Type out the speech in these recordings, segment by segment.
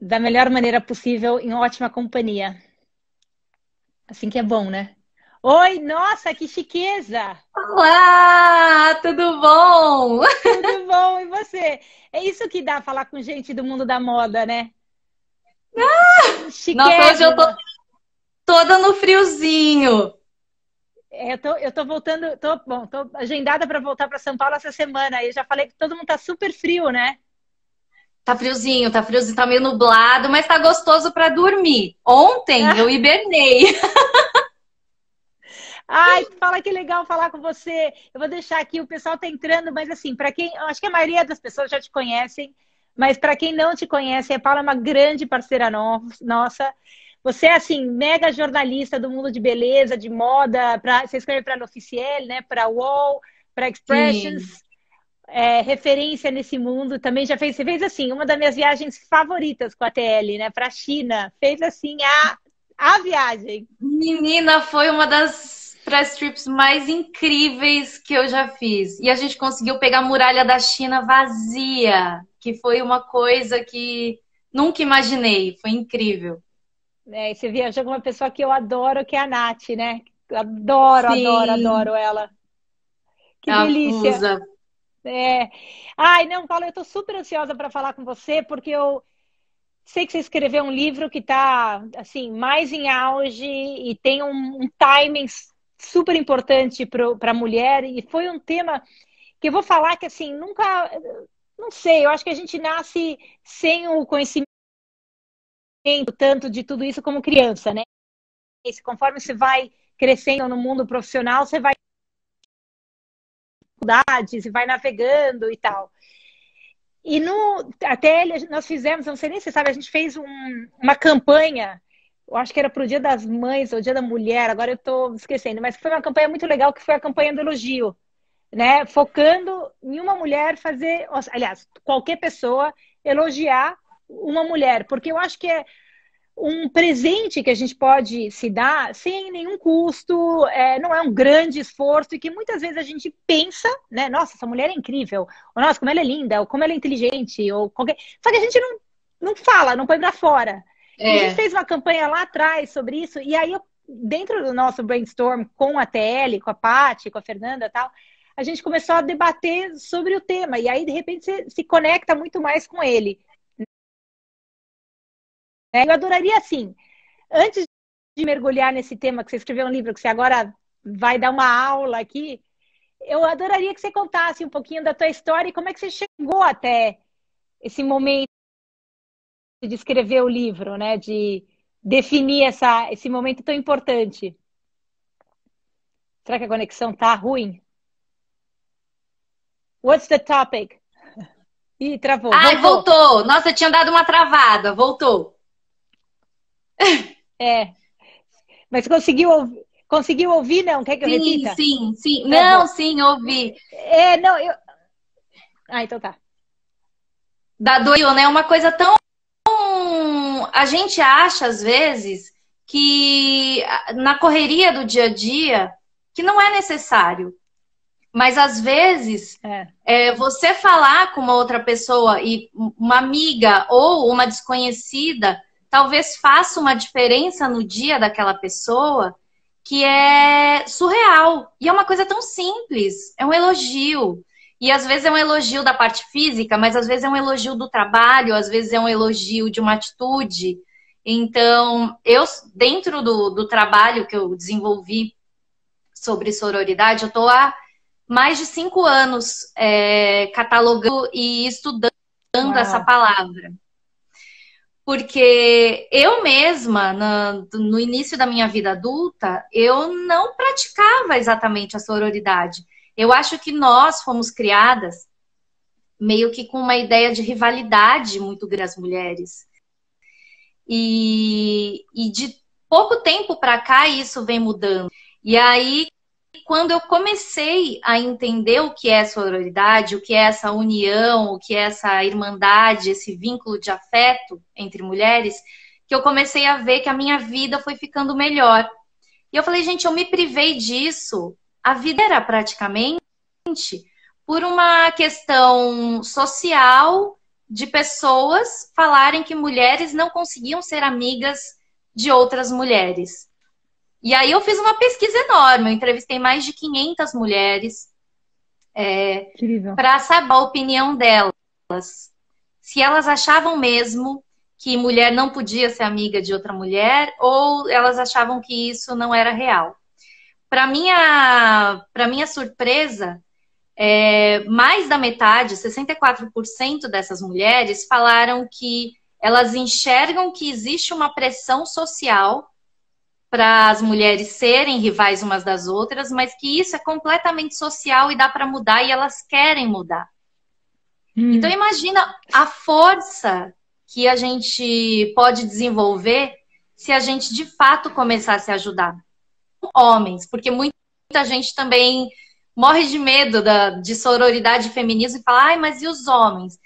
da melhor maneira possível, em ótima companhia. Assim que é bom, né? Oi, nossa, que chiqueza! Olá, tudo bom? Tudo bom, e você? É isso que dá falar com gente do mundo da moda, né? Ah, nossa, hoje eu tô toda no friozinho. É, eu, tô, eu tô voltando, tô, bom, tô agendada para voltar para São Paulo essa semana. Eu já falei que todo mundo tá super frio, né? Tá friozinho, tá friozinho, tá meio nublado, mas tá gostoso para dormir. Ontem ah. eu hibernei. Ai, fala que legal falar com você. Eu vou deixar aqui, o pessoal tá entrando, mas assim, para quem, acho que a maioria das pessoas já te conhecem, mas para quem não te conhece, a Paula é uma grande parceira nossa. Você é assim, mega jornalista do mundo de beleza, de moda, pra, você escreve para L'Officiel, né, para Wall, para Expressions. Sim é, referência nesse mundo. Também já fez, você fez assim, uma das minhas viagens favoritas com a TL, né? Para a China. Fez assim a, a viagem. Menina, foi uma das press trips mais incríveis que eu já fiz. E a gente conseguiu pegar a muralha da China vazia, que foi uma coisa que nunca imaginei. Foi incrível. É, você viajou com uma pessoa que eu adoro, que é a Nath, né? Adoro, Sim. adoro, adoro ela. Que a delícia. Musa. É. Ai, não, Paulo, eu estou super ansiosa para falar com você, porque eu sei que você escreveu um livro que está assim mais em auge e tem um, um timing super importante para a mulher e foi um tema que eu vou falar que assim nunca não sei eu acho que a gente nasce sem o conhecimento tanto de tudo isso como criança né e conforme você vai crescendo no mundo profissional você vai e vai navegando e tal. E no até nós fizemos, não sei nem se sabe, a gente fez um, uma campanha, eu acho que era para o Dia das Mães ou Dia da Mulher, agora eu estou esquecendo, mas foi uma campanha muito legal que foi a campanha do elogio, né? Focando em uma mulher fazer, aliás, qualquer pessoa elogiar uma mulher, porque eu acho que é um presente que a gente pode se dar sem nenhum custo, é, não é um grande esforço, e que muitas vezes a gente pensa, né? Nossa, essa mulher é incrível, ou nossa, como ela é linda, ou como ela é inteligente, ou qualquer. Só que a gente não, não fala, não põe pra fora. É. A gente fez uma campanha lá atrás sobre isso, e aí, dentro do nosso brainstorm com a TL, com a Paty, com a Fernanda e tal, a gente começou a debater sobre o tema, e aí, de repente, você se conecta muito mais com ele. É, eu adoraria, assim, antes de mergulhar nesse tema, que você escreveu um livro, que você agora vai dar uma aula aqui, eu adoraria que você contasse um pouquinho da tua história e como é que você chegou até esse momento de escrever o livro, né? De definir essa, esse momento tão importante. Será que a conexão tá ruim? What's the topic? Ih, travou. Ai, voltou. voltou. Nossa, tinha dado uma travada. Voltou. É. Mas conseguiu ouvir? Conseguiu ouvir, não? Quer que eu sim, repita? Sim, sim, tá Não, sim, ouvi. É, não, eu... Ah, então tá. Da doio, né? Uma coisa tão... A gente acha, às vezes, que na correria do dia a dia, que não é necessário. Mas às vezes, é. É, você falar com uma outra pessoa e uma amiga ou uma desconhecida talvez faça uma diferença no dia daquela pessoa que é surreal. E é uma coisa tão simples, é um elogio. E às vezes é um elogio da parte física, mas às vezes é um elogio do trabalho, às vezes é um elogio de uma atitude. Então, eu, dentro do, do trabalho que eu desenvolvi sobre sororidade, eu estou há mais de cinco anos é, catalogando e estudando Uau. essa palavra porque eu mesma, no início da minha vida adulta, eu não praticava exatamente a sororidade. Eu acho que nós fomos criadas meio que com uma ideia de rivalidade muito grande as mulheres. E, e de pouco tempo para cá isso vem mudando. E aí quando eu comecei a entender o que é sororidade, o que é essa união, o que é essa irmandade, esse vínculo de afeto entre mulheres, que eu comecei a ver que a minha vida foi ficando melhor. E eu falei, gente, eu me privei disso a vida era praticamente por uma questão social de pessoas falarem que mulheres não conseguiam ser amigas de outras mulheres. E aí eu fiz uma pesquisa enorme, eu entrevistei mais de 500 mulheres é, para saber a opinião delas. Se elas achavam mesmo que mulher não podia ser amiga de outra mulher ou elas achavam que isso não era real. Para minha, para minha surpresa, é, mais da metade, 64% dessas mulheres falaram que elas enxergam que existe uma pressão social para as mulheres serem rivais umas das outras, mas que isso é completamente social e dá para mudar e elas querem mudar. Hum. Então imagina a força que a gente pode desenvolver se a gente de fato começar a se ajudar. Homens, porque muita gente também morre de medo da, de sororidade e feminismo e fala, ai, mas e os homens?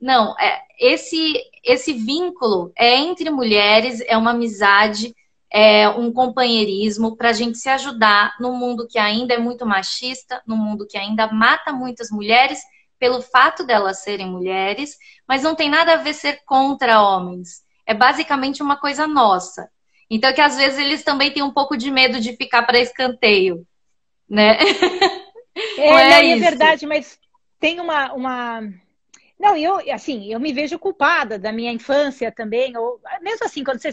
Não, é, esse, esse vínculo é entre mulheres, é uma amizade, é um companheirismo para a gente se ajudar num mundo que ainda é muito machista, num mundo que ainda mata muitas mulheres pelo fato delas serem mulheres, mas não tem nada a ver ser contra homens. É basicamente uma coisa nossa. Então, que às vezes eles também têm um pouco de medo de ficar para escanteio, né? É, é, não, é verdade, mas tem uma, uma... Não, eu, assim, eu me vejo culpada da minha infância também, ou mesmo assim, quando você,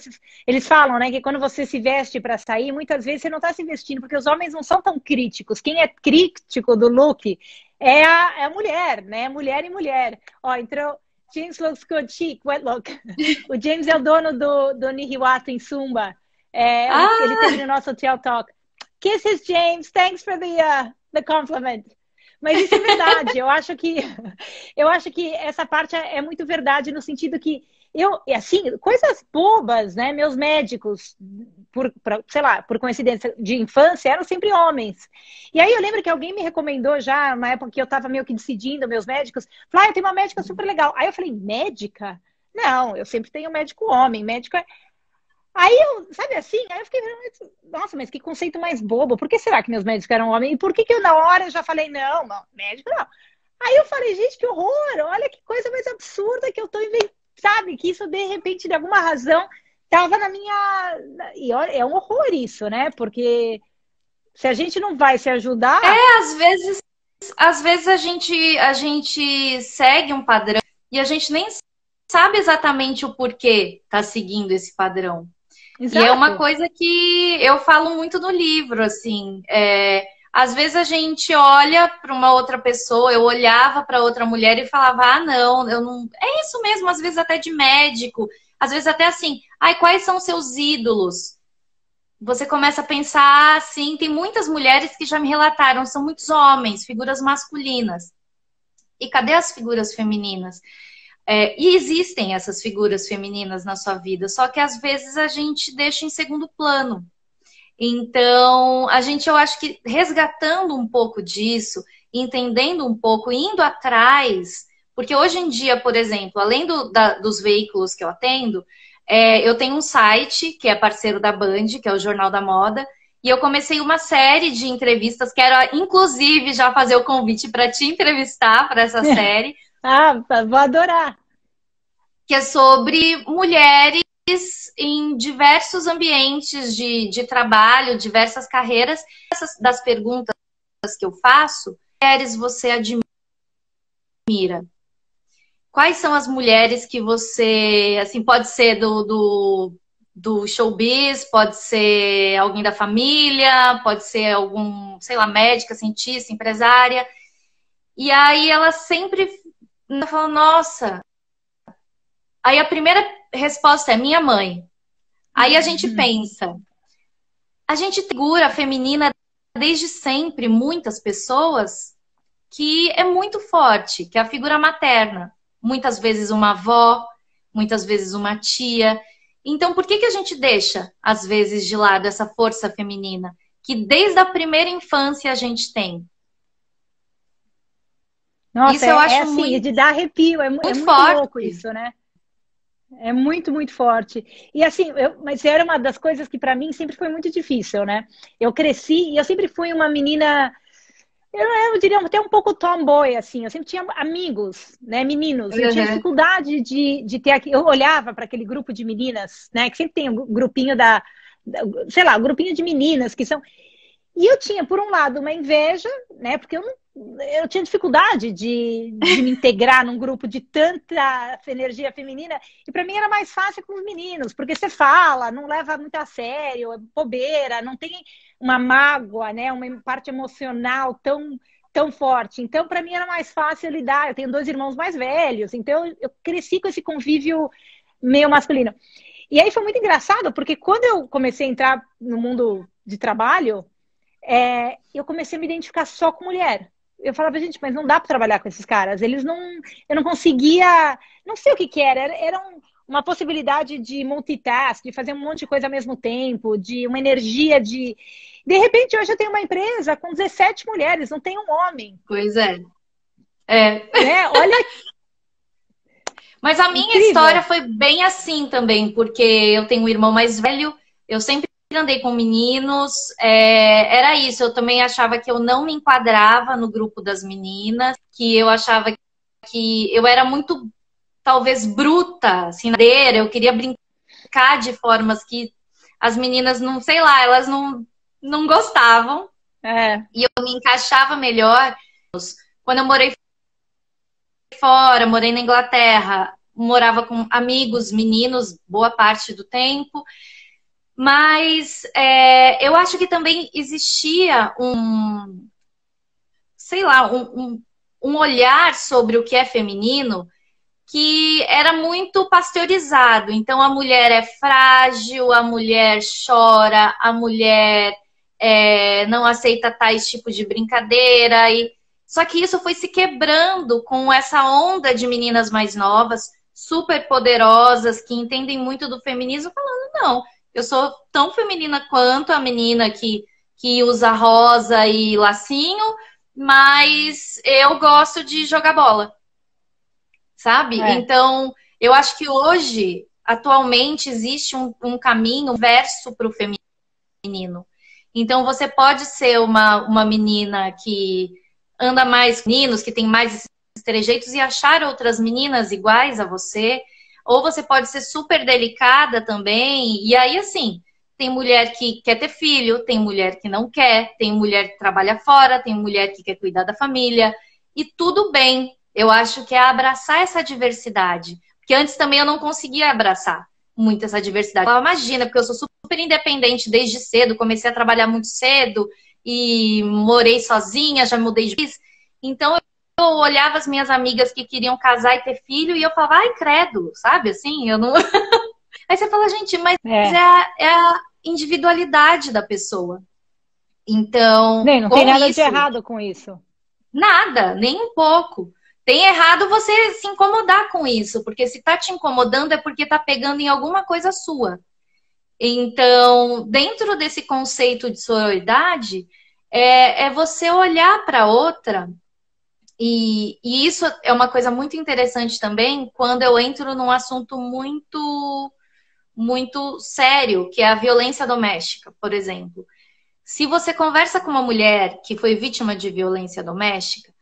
eles falam, né, que quando você se veste para sair, muitas vezes você não está se vestindo, porque os homens não são tão críticos. Quem é crítico do look é a, é a mulher, né? Mulher e mulher. Ó, entrou. James looks good, chic, wet look. o James é o dono do, do Nihiwata em Sumba. É, ah. Ele teve no nosso Hotel Talk. Kisses, James. Thanks for the, uh, the compliment. Mas isso é verdade. eu acho que eu acho que essa parte é, muito verdade no sentido que eu, assim, coisas bobas, né? Meus médicos, por, pra, sei lá, por coincidência de infância, eram sempre homens. E aí eu lembro que alguém me recomendou já, na época que eu estava meio que decidindo, meus médicos, falou, ah, eu tenho uma médica super legal. Aí eu falei, médica? Não, eu sempre tenho médico homem, médico é... Aí eu, sabe assim, aí eu fiquei, nossa, mas que conceito mais bobo. Por que será que meus médicos eram homens? E por que que eu na hora já falei, não, não médico não. Aí eu falei, gente, que horror, olha que coisa mais absurda que eu estou inventando sabe? Que isso, de repente, de alguma razão, estava na minha. E é um horror isso, né? Porque se a gente não vai se ajudar. É, às vezes, às vezes a gente, a gente segue um padrão e a gente nem sabe exatamente o porquê tá seguindo esse padrão. Exato. E é uma coisa que eu falo muito no livro, assim. É, às vezes a gente olha para uma outra pessoa, eu olhava para outra mulher e falava, ah, não, eu não. É isso mesmo, às vezes até de médico, às vezes até assim, ai, quais são seus ídolos? Você começa a pensar assim, tem muitas mulheres que já me relataram, são muitos homens, figuras masculinas. E cadê as figuras femininas? É, e existem essas figuras femininas na sua vida, só que às vezes a gente deixa em segundo plano. Então, a gente, eu acho que resgatando um pouco disso, entendendo um pouco, indo atrás, porque hoje em dia, por exemplo, além do, da, dos veículos que eu atendo, é, eu tenho um site que é parceiro da Band, que é o Jornal da Moda, e eu comecei uma série de entrevistas. Quero, inclusive, já fazer o convite para te entrevistar para essa série. Ah, vou adorar. Que é sobre mulheres em diversos ambientes de, de trabalho, diversas carreiras. Essas das perguntas que eu faço, mulheres você admira? Quais são as mulheres que você, assim, pode ser do, do, do showbiz, pode ser alguém da família, pode ser algum, sei lá, médica, cientista, empresária. E aí ela sempre falou, nossa. Aí a primeira resposta é minha mãe. Aí a gente uhum. pensa, a gente figura feminina desde sempre, muitas pessoas, que é muito forte, que é a figura materna. Muitas vezes uma avó, muitas vezes uma tia. Então, por que, que a gente deixa, às vezes, de lado essa força feminina? Que desde a primeira infância a gente tem. Nossa, isso eu é, acho é assim, muito, de dar arrepio, é, muito, é muito forte. louco isso, né? É muito, muito forte. E assim, eu, mas era uma das coisas que para mim sempre foi muito difícil, né? Eu cresci e eu sempre fui uma menina. eu, eu diria até um pouco tomboy, assim. Eu sempre tinha amigos, né, meninos. Eu uhum. tinha dificuldade de, de ter aqui. Eu olhava para aquele grupo de meninas, né, que sempre tem um grupinho da, da, sei lá, um grupinho de meninas que são. E eu tinha, por um lado, uma inveja, né, porque eu não eu tinha dificuldade de, de me integrar num grupo de tanta energia feminina. E para mim era mais fácil com os meninos porque você fala não leva muito a sério é bobeira não tem uma mágoa né? Uma parte emocional tão tão forte. Então para mim era mais fácil lidar. Eu tenho dois irmãos mais velhos então eu cresci com esse convívio meio masculino. E aí foi muito engraçado porque quando eu comecei a entrar no mundo de trabalho é, eu comecei a me identificar só com mulher eu falava, gente, mas não dá para trabalhar com esses caras. Eles não. Eu não conseguia. Não sei o que, que era. Era, era um, uma possibilidade de multitask, de fazer um monte de coisa ao mesmo tempo, de uma energia de. De repente, hoje eu tenho uma empresa com 17 mulheres, não tem um homem. Pois é. É. é olha. Mas a minha Incrível. história foi bem assim também, porque eu tenho um irmão mais velho, eu sempre andei com meninos, é, era isso. Eu também achava que eu não me enquadrava no grupo das meninas, que eu achava que eu era muito, talvez, bruta, assim, eu queria brincar de formas que as meninas não, sei lá, elas não, não gostavam. É. E eu me encaixava melhor. Quando eu morei fora, morei na Inglaterra, morava com amigos meninos boa parte do tempo. Mas é, eu acho que também existia um, sei lá, um, um, um olhar sobre o que é feminino que era muito pasteurizado. Então a mulher é frágil, a mulher chora, a mulher é, não aceita tais tipos de brincadeira. E... Só que isso foi se quebrando com essa onda de meninas mais novas, super poderosas, que entendem muito do feminismo, falando, não, eu sou tão feminina quanto a menina que, que usa rosa e lacinho, mas eu gosto de jogar bola. Sabe? É. Então, eu acho que hoje, atualmente, existe um, um caminho verso para o feminino. Então, você pode ser uma, uma menina que anda mais meninos, que tem mais esses trejeitos e achar outras meninas iguais a você ou você pode ser super delicada também. E aí, assim, tem mulher que quer ter filho, tem mulher que não quer, tem mulher que trabalha fora, tem mulher que quer cuidar da família. E tudo bem. Eu acho que é abraçar essa diversidade. Porque antes também eu não conseguia abraçar muito essa diversidade. Eu imagina, porque eu sou super independente desde cedo, comecei a trabalhar muito cedo e morei sozinha, já mudei de país. Então eu olhava as minhas amigas que queriam casar e ter filho e eu falava, ai, credo, sabe? Assim, eu não. Aí você fala, gente, mas é, é, a, é a, individualidade da pessoa. Então. Nem, não tem nada isso, de errado com isso. Nada, nem um pouco. Tem errado você se incomodar com isso, porque se tá te incomodando é porque tá pegando em alguma coisa sua. Então, dentro desse conceito de sororidade, é, é você olhar para outra e, e, isso é uma coisa muito interessante também quando eu entro num assunto muito, muito sério, que é a violência doméstica, por exemplo. Se você conversa com uma mulher que foi vítima de violência doméstica,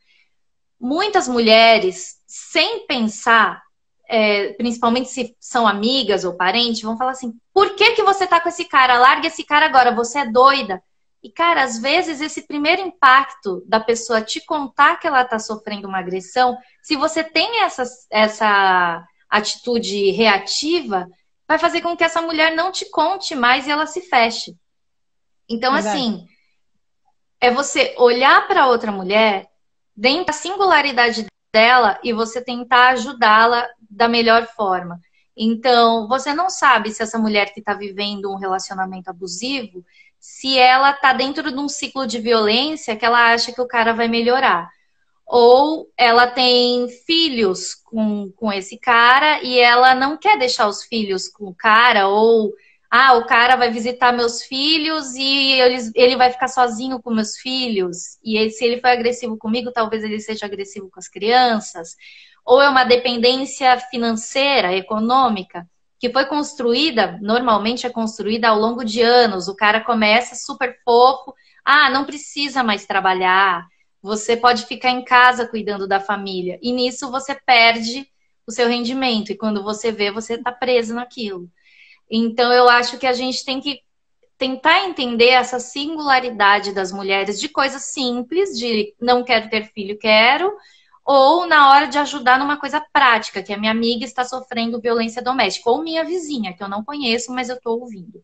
muitas mulheres, sem pensar, é, principalmente se são amigas ou parentes, vão falar assim: por que, que você tá com esse cara? Larga esse cara agora, você é doida. E, cara, às vezes esse primeiro impacto da pessoa te contar que ela está sofrendo uma agressão, se você tem essa, essa atitude reativa, vai fazer com que essa mulher não te conte mais e ela se feche. Então, Exato. assim, é você olhar para outra mulher dentro da singularidade dela e você tentar ajudá-la da melhor forma. Então, você não sabe se essa mulher que está vivendo um relacionamento abusivo, se ela tá dentro de um ciclo de violência que ela acha que o cara vai melhorar. Ou ela tem filhos com, com esse cara e ela não quer deixar os filhos com o cara, ou ah, o cara vai visitar meus filhos e ele, ele vai ficar sozinho com meus filhos. E se ele foi agressivo comigo, talvez ele seja agressivo com as crianças. Ou é uma dependência financeira, econômica que foi construída, normalmente é construída ao longo de anos. O cara começa super fofo, ah, não precisa mais trabalhar, Você pode ficar em casa cuidando da família. E nisso você perde o seu rendimento. E quando você vê, você está preso naquilo. Então, eu acho que a gente tem que tentar entender essa singularidade das mulheres de coisas simples, de não quero ter filho, quero, ou na hora de ajudar numa coisa prática, que a minha amiga está sofrendo violência doméstica, ou minha vizinha, que eu não conheço, mas eu estou ouvindo.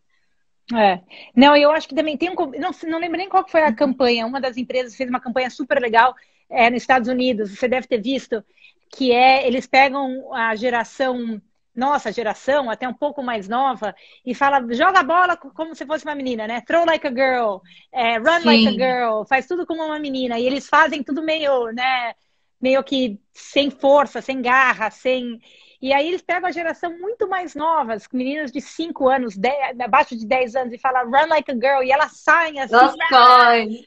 É. Não, eu acho que também tem um. Não, não lembro nem qual foi a campanha. Uma das empresas fez uma campanha super legal é, nos Estados Unidos, você deve ter visto, que é eles pegam a geração, nossa geração, até um pouco mais nova, e fala, joga a bola como se fosse uma menina, né? Throw like a girl, é, run Sim. like a girl, faz tudo como uma menina. E eles fazem tudo meio, né? Meio que sem força, sem garra, sem. E aí eles pegam a geração muito mais nova, meninas de 5 anos, 10, abaixo de 10 anos, e falam run like a girl, e elas saem assim.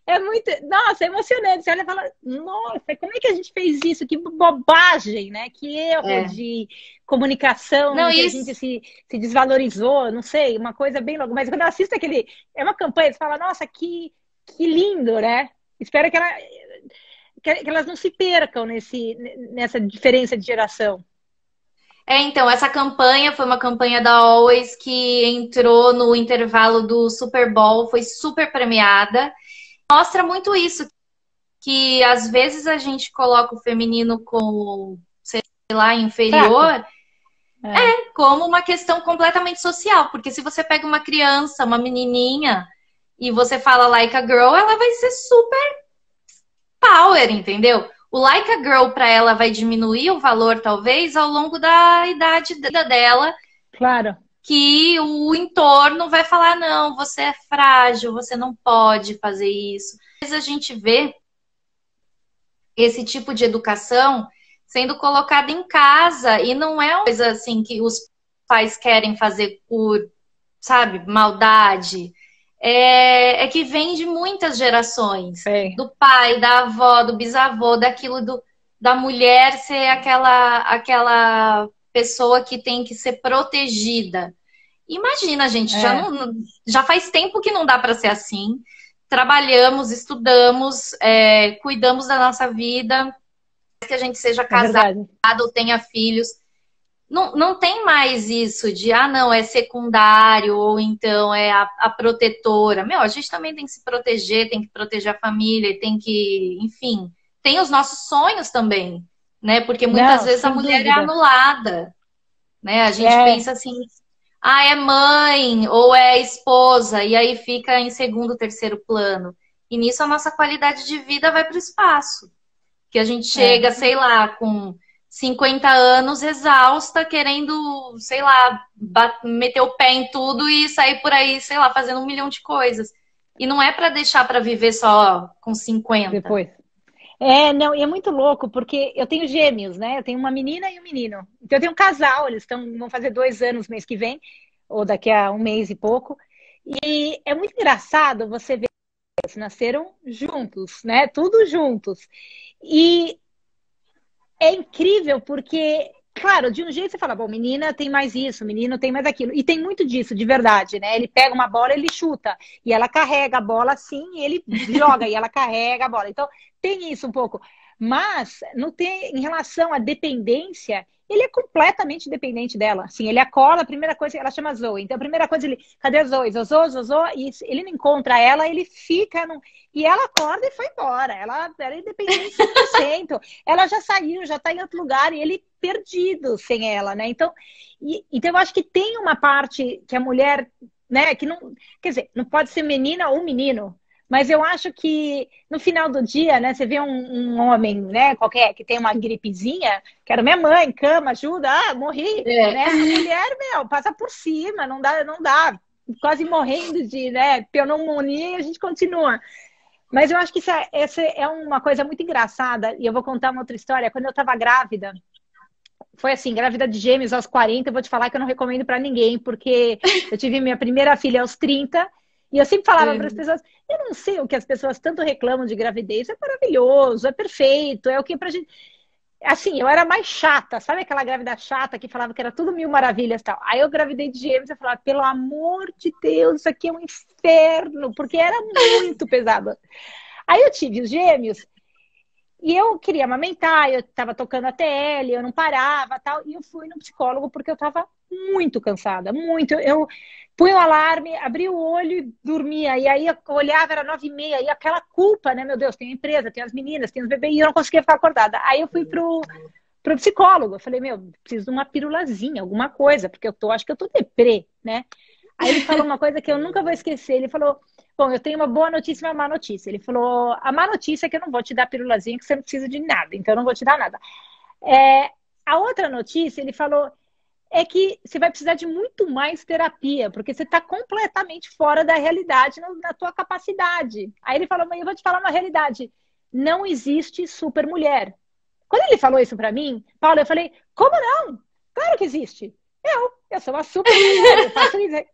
é muito. Nossa, é emocionante. Você olha e fala, nossa, como é que a gente fez isso? Que bobagem, né? Que erro é. de comunicação, não, que isso... a gente se, se desvalorizou, não sei, uma coisa bem louca. Mas quando eu assisto aquele. É uma campanha, você fala, nossa, que, que lindo, né? Espero que, ela, que elas não se percam nesse, nessa diferença de geração. É, então, essa campanha foi uma campanha da Always que entrou no intervalo do Super Bowl, foi super premiada. Mostra muito isso, que às vezes a gente coloca o feminino como, sei lá, inferior. É. é, como uma questão completamente social, porque se você pega uma criança, uma menininha, e você fala like a girl, ela vai ser super power, entendeu? O Like a Girl para ela vai diminuir o valor, talvez, ao longo da idade dela. Claro. Que o entorno vai falar: não, você é frágil, você não pode fazer isso. Às vezes a gente vê esse tipo de educação sendo colocada em casa e não é uma coisa assim que os pais querem fazer por, sabe, maldade é, é que vem de muitas gerações. É. Do pai, da avó, do bisavô, daquilo do, da mulher ser aquela, aquela pessoa que tem que ser protegida. Imagina, gente, é. já, não, já faz tempo que não dá para ser assim. Trabalhamos, estudamos, é, cuidamos da nossa vida, que a gente seja é casado ou tenha filhos não, não tem mais isso de, ah, não, é secundário, ou então é a, a, protetora. Meu, a gente também tem que se proteger, tem que proteger a família, tem que, enfim, tem os nossos sonhos também, né? Porque muitas não, vezes a mulher é dúvida. é anulada, né? A gente é. pensa assim, ah, é mãe ou é esposa, e aí fica em segundo, terceiro plano. E nisso a nossa qualidade de vida vai para o espaço. Que a gente chega, é. sei lá, com 50 anos exausta, querendo, sei lá, meter o pé em tudo e sair por aí, sei lá, fazendo um milhão de coisas. E não é para deixar para viver só com 50. Depois. É, não, e é muito louco, porque eu tenho gêmeos, né? Eu tenho uma menina e um menino. Então eu tenho um casal, eles estão, vão fazer dois anos mês que vem, ou daqui a um mês e pouco. E é muito engraçado você ver eles nasceram juntos, né? Tudo juntos. E é incrível porque, claro, de um jeito você fala, bom, menina tem mais isso, menino tem mais aquilo. E tem muito disso, de verdade, né? Ele pega uma bola, ele chuta. E ela carrega a bola assim, e ele joga, e ela carrega a bola. Então, tem isso um pouco. Mas, no tem, em relação à dependência, ele é completamente dependente dela. Assim, ele acorda, a primeira coisa, ela chama Zoe. Então, a primeira coisa, ele, cadê a Zoe? Zozô, Zozô, e ele não encontra ela, ele fica, no, e ela acorda e foi embora. Ela, ela é independente 100%. ela já saiu, já está em outro lugar, e ele perdido sem ela, né? Então, e, então eu acho que tem uma parte que a mulher, né, que não, quer dizer, não pode ser menina ou menino, mas eu acho que no final do dia, né, você vê um, um, homem, né, qualquer, que tem uma gripezinha, quero minha mãe, cama, ajuda, ah, morri, é. né? A mulher, meu, passa por cima, não dá, não dá, quase morrendo de, né, pneumonia e a gente continua. Mas eu acho que é, essa é uma coisa muito engraçada, e eu vou contar uma outra história. Quando eu estava grávida, foi assim, grávida de gêmeos aos 40, eu vou te falar que eu não recomendo para ninguém, porque eu tive minha primeira filha aos 30, e eu sempre falava é. para as pessoas, eu não sei o que as pessoas tanto reclamam de gravidez, é maravilhoso, é perfeito, é o que pra gente. Assim, eu era mais chata, sabe aquela grávida chata que falava que era tudo mil maravilhas e tal. Aí eu gravidei de gêmeos e falava, pelo amor de Deus, isso aqui é um inferno, porque era muito pesado. Aí eu tive os gêmeos E eu queria amamentar, eu estava tocando a TL, eu não parava tal. E eu fui no psicólogo porque eu estava muito cansada, muito. Eu punha o alarme, abria o olho e dormia. E aí eu olhava, era nove e meia, e aquela culpa, né? Meu Deus, tem a empresa, tem as meninas, tem os bebês, e eu não conseguia ficar acordada. Aí eu fui pro, pro psicólogo. Eu falei, meu, preciso de uma pirulazinha, alguma coisa, porque eu tô, acho que eu tô deprê, né? Aí ele falou uma coisa que eu nunca vou esquecer. Ele falou: Bom, eu tenho uma boa notícia e uma má notícia. Ele falou: a má notícia é que eu não vou te dar pirulazinha, que você não precisa de nada, então eu não vou te dar nada. É, a outra notícia, ele falou, é que você vai precisar de muito mais terapia, porque você está completamente fora da realidade, na tua capacidade. Aí ele falou, mas eu vou te falar uma realidade. Não existe super mulher. Quando ele falou isso para mim, Paulo, eu falei, como não? Claro que existe. Eu, eu sou uma super mulher, eu faço isso.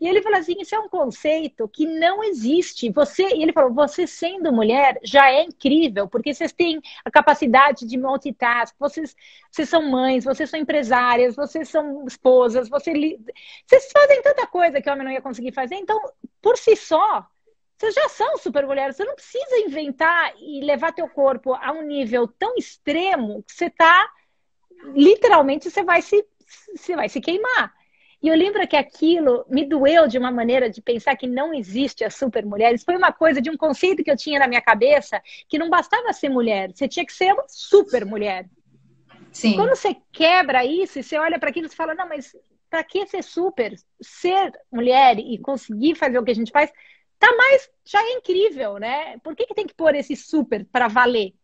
E ele falou assim: isso é um conceito que não existe. Você, e ele falou: você sendo mulher já é incrível, porque vocês têm a capacidade de multitask, vocês, vocês são mães, vocês são empresárias, vocês são esposas, você, vocês fazem tanta coisa que o homem não ia conseguir fazer. Então, por si só, vocês já são super mulheres. Você não precisa inventar e levar teu corpo a um nível tão extremo que você está literalmente você vai se você vai se queimar. E eu lembro que aquilo me doeu de uma maneira de pensar que não existe as super mulheres. Foi uma coisa de um conceito que eu tinha na minha cabeça que não bastava ser mulher, você tinha que ser uma super mulher. Sim. Quando você quebra isso e você olha para aquilo e fala, não, mas para que ser super? Ser mulher e conseguir fazer o que a gente faz, tá mais, já é incrível, né? Por que, que tem que pôr esse super para valer?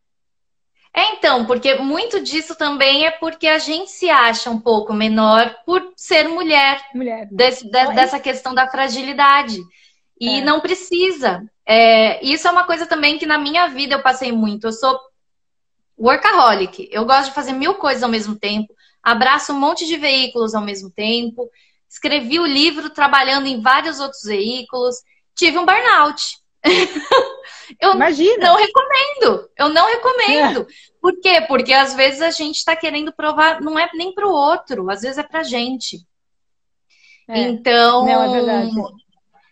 É então, porque muito disso também é porque a gente se acha um pouco menor por ser mulher. Mulher. Desse, de, é dessa questão da fragilidade. E é. não precisa. É, isso é uma coisa também que na minha vida eu passei muito. Eu sou workaholic. Eu gosto de fazer mil coisas ao mesmo tempo. Abraço um monte de veículos ao mesmo tempo. Escrevi o livro trabalhando em vários outros veículos. Tive um burnout. eu Imagina. não recomendo. Eu não recomendo. É. Por quê? Porque às vezes a gente está querendo provar, não é nem para o outro, às vezes é para a gente. É. Então, não, é verdade.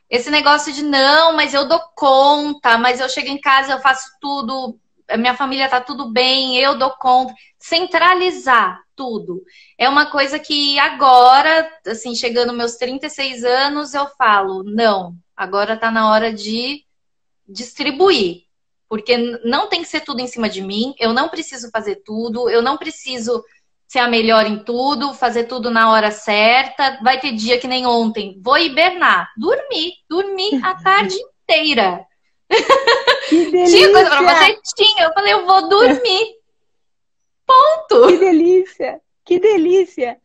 esse negócio de não, mas eu dou conta, mas eu chego em casa, eu faço tudo, minha família tá tudo bem, eu dou conta. Centralizar tudo. É uma coisa que agora, assim, chegando meus 36 anos, eu falo, não, agora tá na hora de distribuir. Porque não tem que ser tudo em cima de mim, eu não preciso fazer tudo, eu não preciso ser a melhor em tudo, fazer tudo na hora certa. Vai ter dia que nem ontem, vou hibernar, dormir, dormir a tarde inteira. tinha coisa pra fazer? Tinha. Eu falei, eu vou dormir. Ponto. Que delícia, que delícia.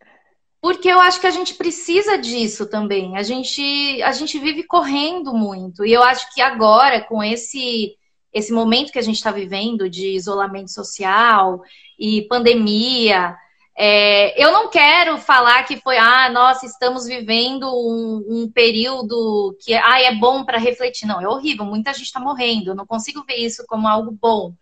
Porque eu acho que a gente precisa disso também. A gente, a gente vive correndo muito. E eu acho que agora, com esse, esse momento que a gente está vivendo de isolamento social e pandemia, é, eu não quero falar que foi, ah, nossa, estamos vivendo um, um período que ah, é bom para refletir. Não, é horrível, muita gente está morrendo. Eu não consigo ver isso como algo bom.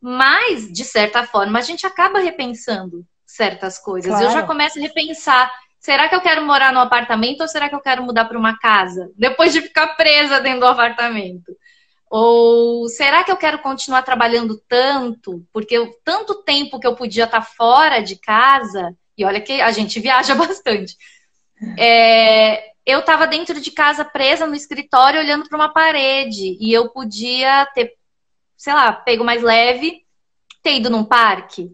Mas, de certa forma, a gente acaba repensando certas coisas. Claro. Eu já começo a repensar. Será que eu quero morar no apartamento ou será que eu quero mudar para uma casa? Depois de ficar presa dentro do apartamento. Ou será que eu quero continuar trabalhando tanto? Porque eu, tanto tempo que eu podia estar fora de casa, e olha que a gente viaja bastante. É, eu estava dentro de casa presa no escritório olhando para uma parede e eu podia ter, sei lá, pego mais leve, ter ido num parque,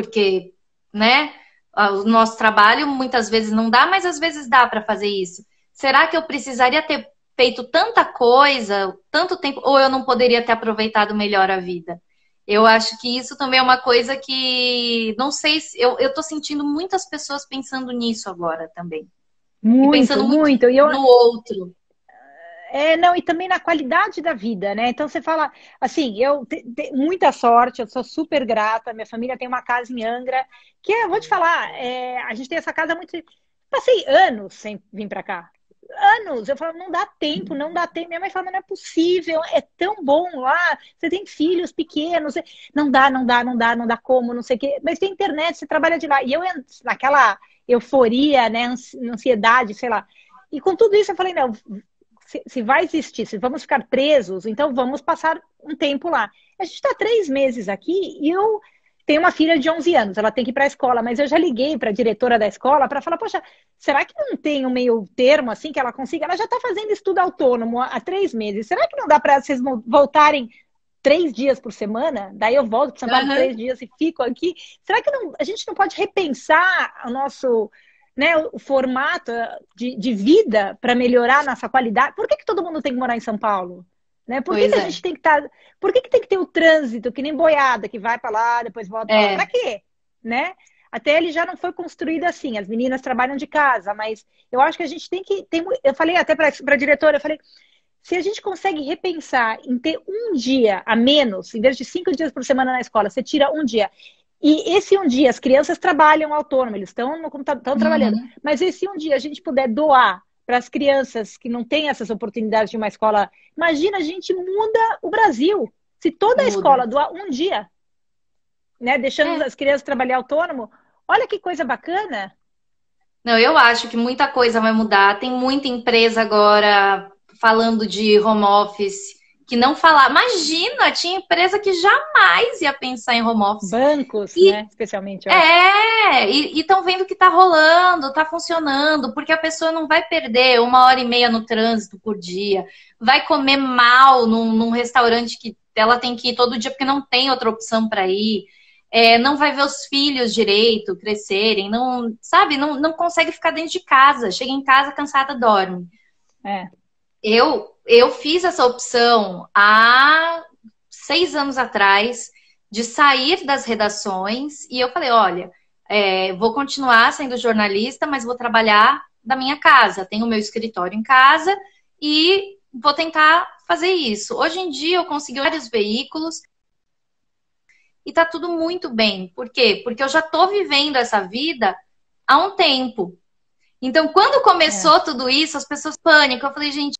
porque, né, o nosso trabalho muitas vezes não dá, mas às vezes dá para fazer isso. Será que eu precisaria ter feito tanta coisa, tanto tempo, ou eu não poderia ter aproveitado melhor a vida? Eu acho que isso também é uma coisa que, não sei, se, eu, eu tô sentindo muitas pessoas pensando nisso agora também. Muito, e pensando muito, muito. Eu, no outro. É, não, e também na qualidade da vida, né? Então você fala, assim, eu tenho muita sorte, eu sou super grata, minha família tem uma casa em Angra, que eu vou te falar, é, a gente tem essa casa muito. Passei anos sem vir para cá. Anos, eu falo, não dá tempo, não dá tempo. Minha mãe fala, não é possível, é tão bom lá, você tem filhos pequenos, não dá, não dá, não dá, não dá como, não sei o quê. Mas tem internet, você trabalha de lá. E eu, naquela euforia, né, ansiedade, sei lá. E com tudo isso, eu falei, não, se, se vai existir, se vamos ficar presos, então vamos passar um tempo lá. A gente está três meses aqui e eu tenho uma filha de 11 anos, ela tem que ir para a escola, mas eu já liguei para a diretora da escola para falar, poxa, será que não tem um meio termo assim que ela consiga? Ela já está fazendo estudo autônomo há três meses. Será que não dá para vocês voltarem três dias por semana? Daí eu volto para São Paulo uhum. três dias e fico aqui. Será que não, a gente não pode repensar o nosso né, o formato de, de vida para melhorar a nossa qualidade? Por que, que todo mundo tem que morar em São Paulo? Né? Por que, que a é. gente tem que estar. Tá... Por que, que tem que ter o trânsito, que nem boiada, que vai para lá, depois volta é. para quê? Né? Até ele já não foi construído assim. As meninas trabalham de casa, mas eu acho que a gente tem que. Tem... Eu falei até para a diretora, eu falei, se a gente consegue repensar em ter um dia a menos, em vez de cinco dias por semana na escola, você tira um dia. E esse um dia, as crianças trabalham autônomo, eles estão no computador, estão trabalhando. Uhum. Mas esse um dia a gente puder doar para as crianças que não têm essas oportunidades de uma escola. Imagina, a gente muda o Brasil. Se toda a escola doar um dia, né, deixando é. as crianças trabalhar autônomo, olha que coisa bacana. Não, eu acho que muita coisa vai mudar. Tem muita empresa agora falando de home office que não falar. Imagina, tinha empresa que jamais ia pensar em home office. Bancos, e, né? Especialmente. É, e estão vendo que está rolando, está funcionando, porque a pessoa não vai perder uma hora e meia no trânsito por dia, vai comer mal num, num restaurante que ela tem que ir todo dia porque não tem outra opção para ir. É, não vai ver os filhos direito crescerem, não, sabe, não, não consegue ficar dentro de casa, chega em casa cansada, dorme. É. Eu eu fiz essa opção há seis anos atrás de sair das redações e eu falei, olha, é, vou continuar sendo jornalista, mas vou trabalhar da minha casa. Tenho meu escritório em casa e vou tentar fazer isso. Hoje em dia eu consegui vários veículos e tá tudo muito bem. Por quê? Porque eu já tô vivendo essa vida há um tempo. Então, quando começou é. tudo isso, as pessoas pânico. Eu falei, gente,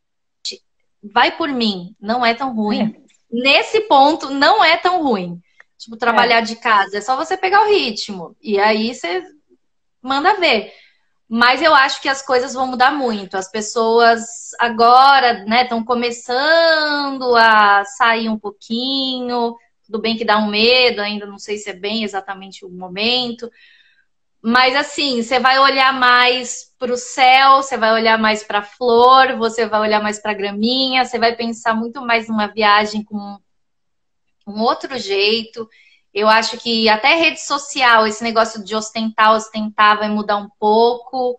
vai por mim, não é tão ruim. É. Nesse ponto, não é tão ruim. Tipo, trabalhar é. de casa, é só você pegar o ritmo. E aí você manda ver. Mas eu acho que as coisas vão mudar muito. As pessoas agora, né, estão começando a sair um pouquinho. Tudo bem que dá um medo, ainda não sei se é bem exatamente o momento. Mas assim, você vai olhar mais para o céu, você vai olhar mais para a flor, você vai olhar mais para a graminha, você vai pensar muito mais numa viagem com um outro jeito. Eu acho que até rede social, esse negócio de ostentar, ostentar, vai mudar um pouco.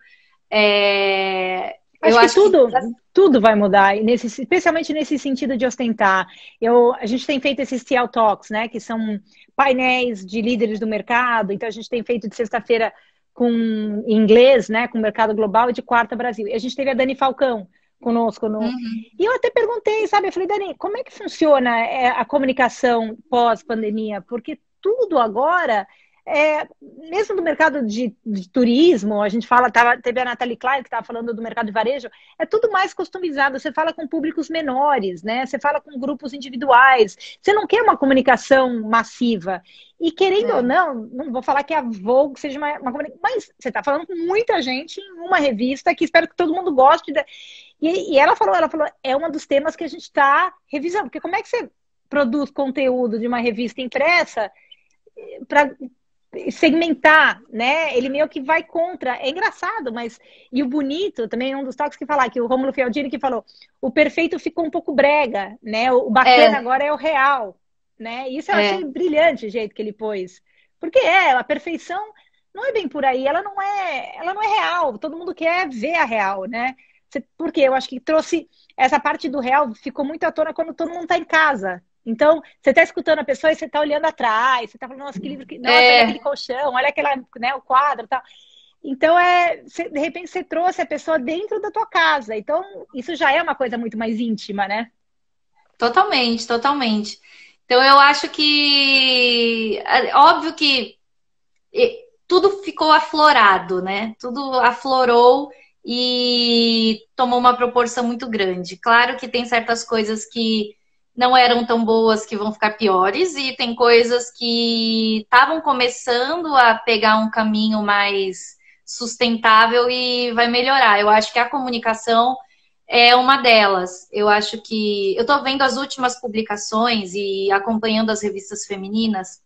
É... Acho, que, acho tudo, que... tudo vai mudar, nesse, especialmente nesse sentido de ostentar. Eu, a gente tem feito esses TL Talks, né? Que são painéis de líderes do mercado. Então, a gente tem feito de sexta-feira com inglês, né, com o mercado global e de quarta Brasil. E a gente teve a Dani Falcão conosco. No... Uhum. E eu até perguntei, sabe? Eu falei, Dani, como é que funciona é, a comunicação pós-pandemia? Porque tudo agora é, mesmo do mercado de, de, turismo, a gente fala, tava, teve a Nathalie Klein que estava falando do mercado de varejo, é tudo mais customizado. Você fala com públicos menores, né? Você fala com grupos individuais. Você não quer uma comunicação massiva. E querendo é. ou não, não vou falar que a Vogue seja uma, uma comunicação, mas você está falando com muita gente em uma revista que espero que todo mundo goste. De... E, e ela falou, ela falou, é um dos temas que a gente está revisando, porque como é que você produz conteúdo de uma revista impressa para segmentar, né? Ele meio que vai contra. É engraçado, mas e o bonito também é um dos toques que falar que o Romulo Fialdini que falou, o perfeito ficou um pouco brega, né? O bacana é. agora é o real, né? Isso eu é. achei brilhante o jeito que ele pôs. Porque é, a perfeição não é bem por aí, ela não é, ela não é real. Todo mundo quer ver a real, né? Porque eu acho que trouxe essa parte do real ficou muito à tona quando todo mundo está em casa, então, você está escutando a pessoa e você está olhando atrás, você está falando, nossa, que livro, que... nossa, é. olha aquele colchão, olha aquela, né, o quadro e tal. Então, é, você, de repente, você trouxe a pessoa dentro da tua casa. Então, isso já é uma coisa muito mais íntima, né? Totalmente, totalmente. Então, eu acho que, é, óbvio que tudo ficou aflorado, né? Tudo aflorou e tomou uma proporção muito grande. Claro que tem certas coisas que não eram tão boas que vão ficar piores, e tem coisas que estavam começando a pegar um caminho mais sustentável e vai melhorar. Eu acho que a comunicação é uma delas. Eu acho que. Eu estou vendo as últimas publicações e acompanhando as revistas femininas,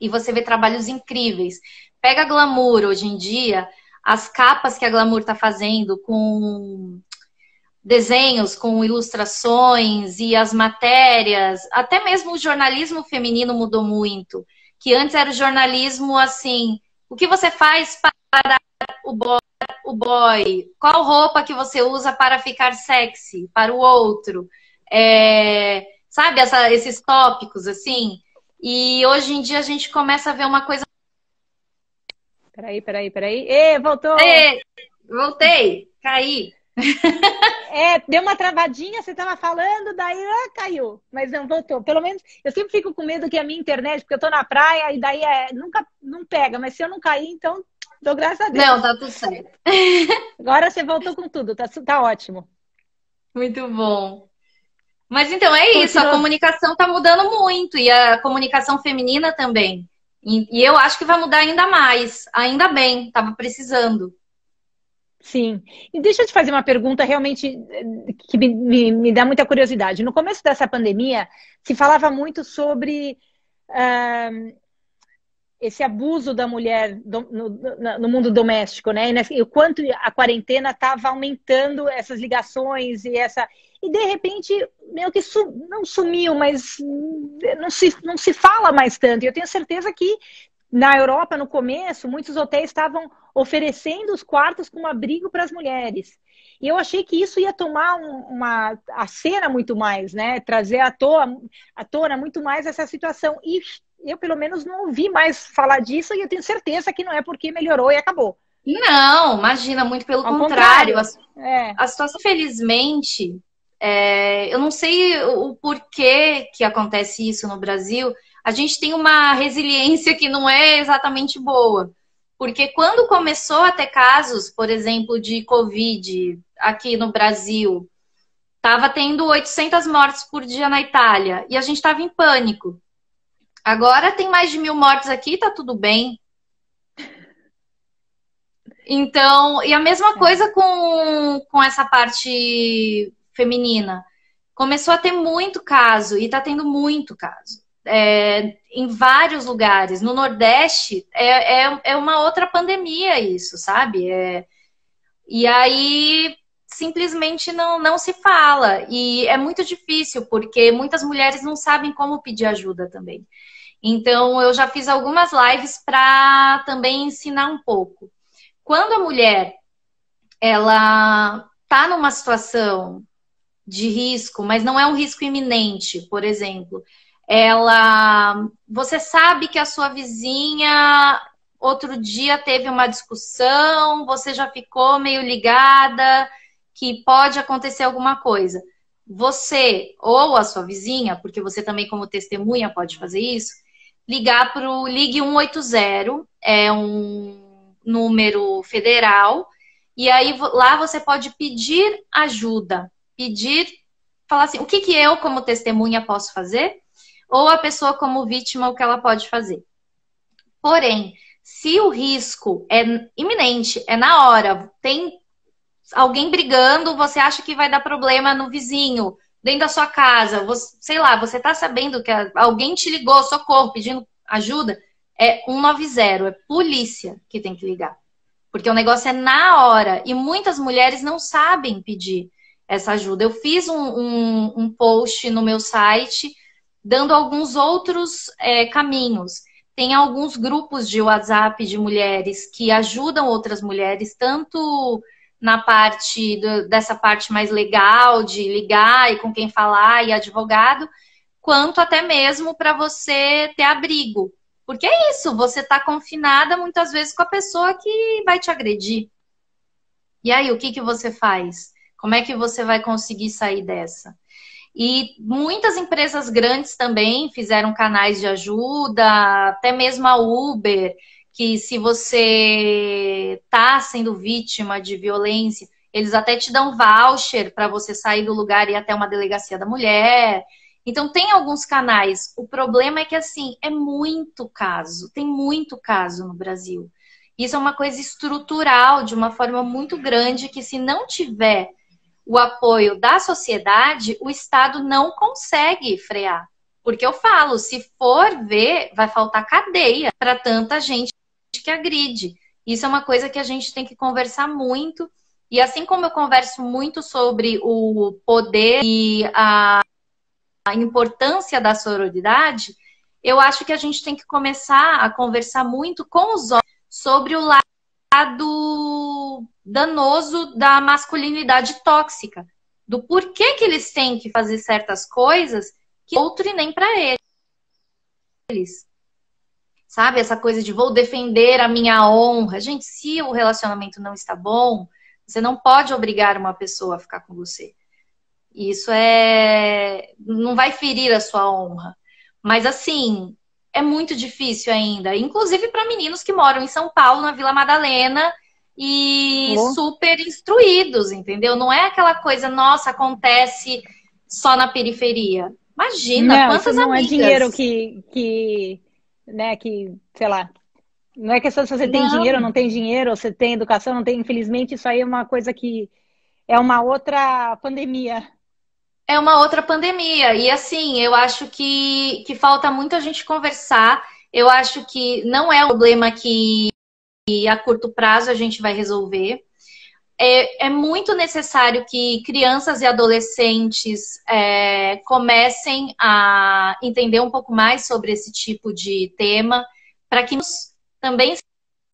e você vê trabalhos incríveis. Pega a Glamour hoje em dia, as capas que a Glamour está fazendo com desenhos, com ilustrações e as matérias, até mesmo o jornalismo feminino mudou muito. Que antes era o jornalismo assim, o que você faz para o boy, o boy? Qual roupa que você usa para ficar sexy para o outro? É, sabe, essa, esses tópicos assim? E hoje em dia a gente começa a ver uma coisa. Peraí, peraí, peraí. Ê, voltou! Ê, voltei, caí. É, deu uma travadinha, você estava falando, daí ah, caiu, mas não voltou. Pelo menos eu sempre fico com medo que a minha internet, porque eu tô na praia e daí é, nunca não pega, mas se eu não cair, então dou graças a Deus. Não, tá tudo certo. Agora você voltou com tudo, tá, tá ótimo. Muito bom. Mas então é isso, a comunicação tá mudando muito e a comunicação feminina também. E, e eu acho que vai mudar ainda mais. Ainda bem, tava precisando. Sim. E deixa eu te fazer uma pergunta realmente eh, que me, me, me dá muita curiosidade. No começo dessa pandemia, se falava muito sobre uh, esse abuso da mulher do, no, no, mundo doméstico, né? E o quanto a quarentena estava aumentando essas ligações e essa. E de repente, meio que su... não sumiu, mas não se, não se fala mais tanto. E eu tenho certeza que na Europa, no começo, muitos hotéis estavam oferecendo os quartos como abrigo para as mulheres. E eu achei que isso ia tomar um, uma a cena muito mais, né? Trazer à tona, à tona muito mais essa situação. E eu, pelo menos, não ouvi mais falar disso e eu tenho certeza que não é porque melhorou e acabou. Não, imagina, muito pelo Ao contrário. contrário. A, é. a situação, felizmente, é, eu não sei o porquê que acontece isso no Brasil, a gente tem uma resiliência que não é exatamente boa. Porque quando começou a ter casos, por exemplo, de Covid aqui no Brasil, estava tendo 800 mortes por dia na Itália e a gente estava em pânico. Agora tem mais de mil mortes aqui, tá tudo bem. Então, e a mesma é. coisa com, com essa parte feminina. Começou a ter muito caso e tá tendo muito caso é, em vários lugares. No Nordeste é, é, é, uma outra pandemia isso, sabe? É, e aí simplesmente não, não se fala. E é muito difícil, porque muitas mulheres não sabem como pedir ajuda também. Então, eu já fiz algumas lives para também ensinar um pouco. Quando a mulher ela está numa situação de risco, mas não é um risco iminente, por exemplo, ela, você sabe que a sua vizinha outro dia teve uma discussão, você já ficou meio ligada que pode acontecer alguma coisa. Você ou a sua vizinha, porque você também como testemunha pode fazer isso, ligar para o Ligue 180, é um número federal, e aí lá você pode pedir ajuda, pedir, falar assim, o que, que eu como testemunha posso fazer? Ou a pessoa como vítima o que ela pode fazer. Porém, se o risco é iminente, é na hora, tem alguém brigando, você acha que vai dar problema no vizinho, dentro da sua casa, você, sei lá, você tá sabendo que alguém te ligou, socorro, pedindo ajuda, é 190, é polícia que tem que ligar. Porque o negócio é na hora. E muitas mulheres não sabem pedir essa ajuda. Eu fiz um, um, um post no meu site dando alguns outros é, caminhos. Tem alguns grupos de WhatsApp de mulheres que ajudam outras mulheres, tanto na parte do, dessa parte mais legal, de ligar e com quem falar e advogado, quanto até mesmo para você ter abrigo. Porque é isso, você está confinada muitas vezes com a pessoa que vai te agredir. E aí, o que, que você faz? Como é que você vai conseguir sair dessa? E muitas empresas grandes também fizeram canais de ajuda, até mesmo a Uber, que se você está sendo vítima de violência, eles até te dão voucher para você sair do lugar e ir até uma delegacia da mulher. Então tem alguns canais. O problema é que assim, é muito caso, tem muito caso no Brasil. Isso é uma coisa estrutural, de uma forma muito grande, que se não tiver o apoio da sociedade, o Estado não consegue frear. Porque eu falo, se for ver, vai faltar cadeia para tanta gente que agride. Isso é uma coisa que a gente tem que conversar muito. E assim como eu converso muito sobre o poder e a, a importância da sororidade, eu acho que a gente tem que começar a conversar muito com os homens sobre o lado danoso da masculinidade tóxica, do porquê que eles têm que fazer certas coisas que outro nem para eles. Sabe, essa coisa de vou defender a minha honra. Gente, se o relacionamento não está bom, você não pode obrigar uma pessoa a ficar com você. Isso é. não vai ferir a sua honra. Mas assim, é muito difícil ainda, inclusive para meninos que moram em São Paulo, na Vila Madalena, e oh. super instruídos, entendeu? Não é aquela coisa, nossa, acontece só na periferia. Imagina, não, quantas não amigas... é dinheiro que, que, né, que, sei lá, não é questão se você tem não. dinheiro ou não tem dinheiro, ou você tem educação, não tem, infelizmente, isso aí é uma coisa que é uma outra pandemia é uma outra pandemia. E assim, eu acho que, que falta muito a gente conversar. Eu acho que não é um problema que, que a curto prazo a gente vai resolver. É, é muito necessário que crianças e adolescentes é, comecem a entender um pouco mais sobre esse tipo de tema, para que também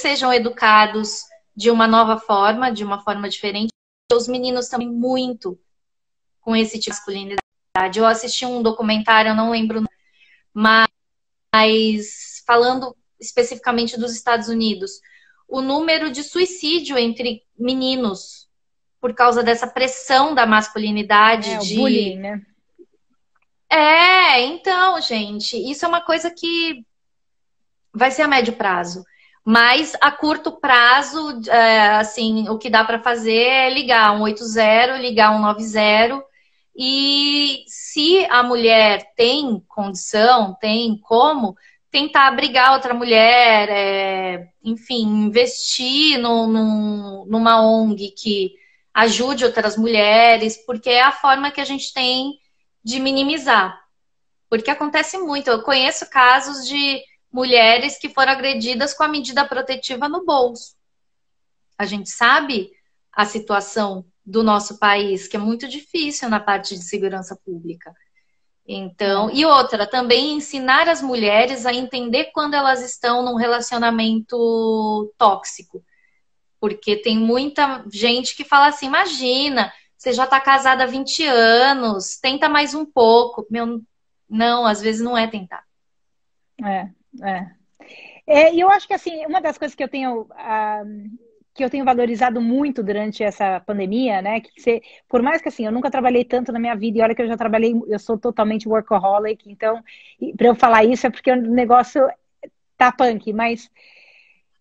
sejam educados de uma nova forma, de uma forma diferente. Os meninos também muito com esse tipo de masculinidade. Eu assisti um documentário, eu não lembro, mas falando especificamente dos Estados Unidos, o número de suicídio entre meninos por causa dessa pressão da masculinidade, é, de bullying, né? É, então, gente, isso é uma coisa que vai ser a médio prazo. Mas a curto prazo, é, assim, o que dá para fazer é ligar um 80, ligar um 90 e se a mulher tem condição, tem como, tentar abrigar outra mulher, é, enfim, investir no, no, numa ONG que ajude outras mulheres, porque é a forma que a gente tem de minimizar. Porque acontece muito. Eu conheço casos de mulheres que foram agredidas com a medida protetiva no bolso. A gente sabe a situação do nosso país, que é muito difícil na parte de segurança pública. Então, e outra, também ensinar as mulheres a entender quando elas estão num relacionamento tóxico. Porque tem muita gente que fala assim: imagina, você já está casada há 20 anos, tenta mais um pouco. Meu, não, às vezes não é tentar. É, é. é e eu acho que assim, uma das coisas que eu tenho. Uh que eu tenho valorizado muito durante essa pandemia, né? Que você, por mais que assim, eu nunca trabalhei tanto na minha vida, e olha que eu já trabalhei, eu sou totalmente workaholic, então, para eu falar isso é porque o negócio tá punk, mas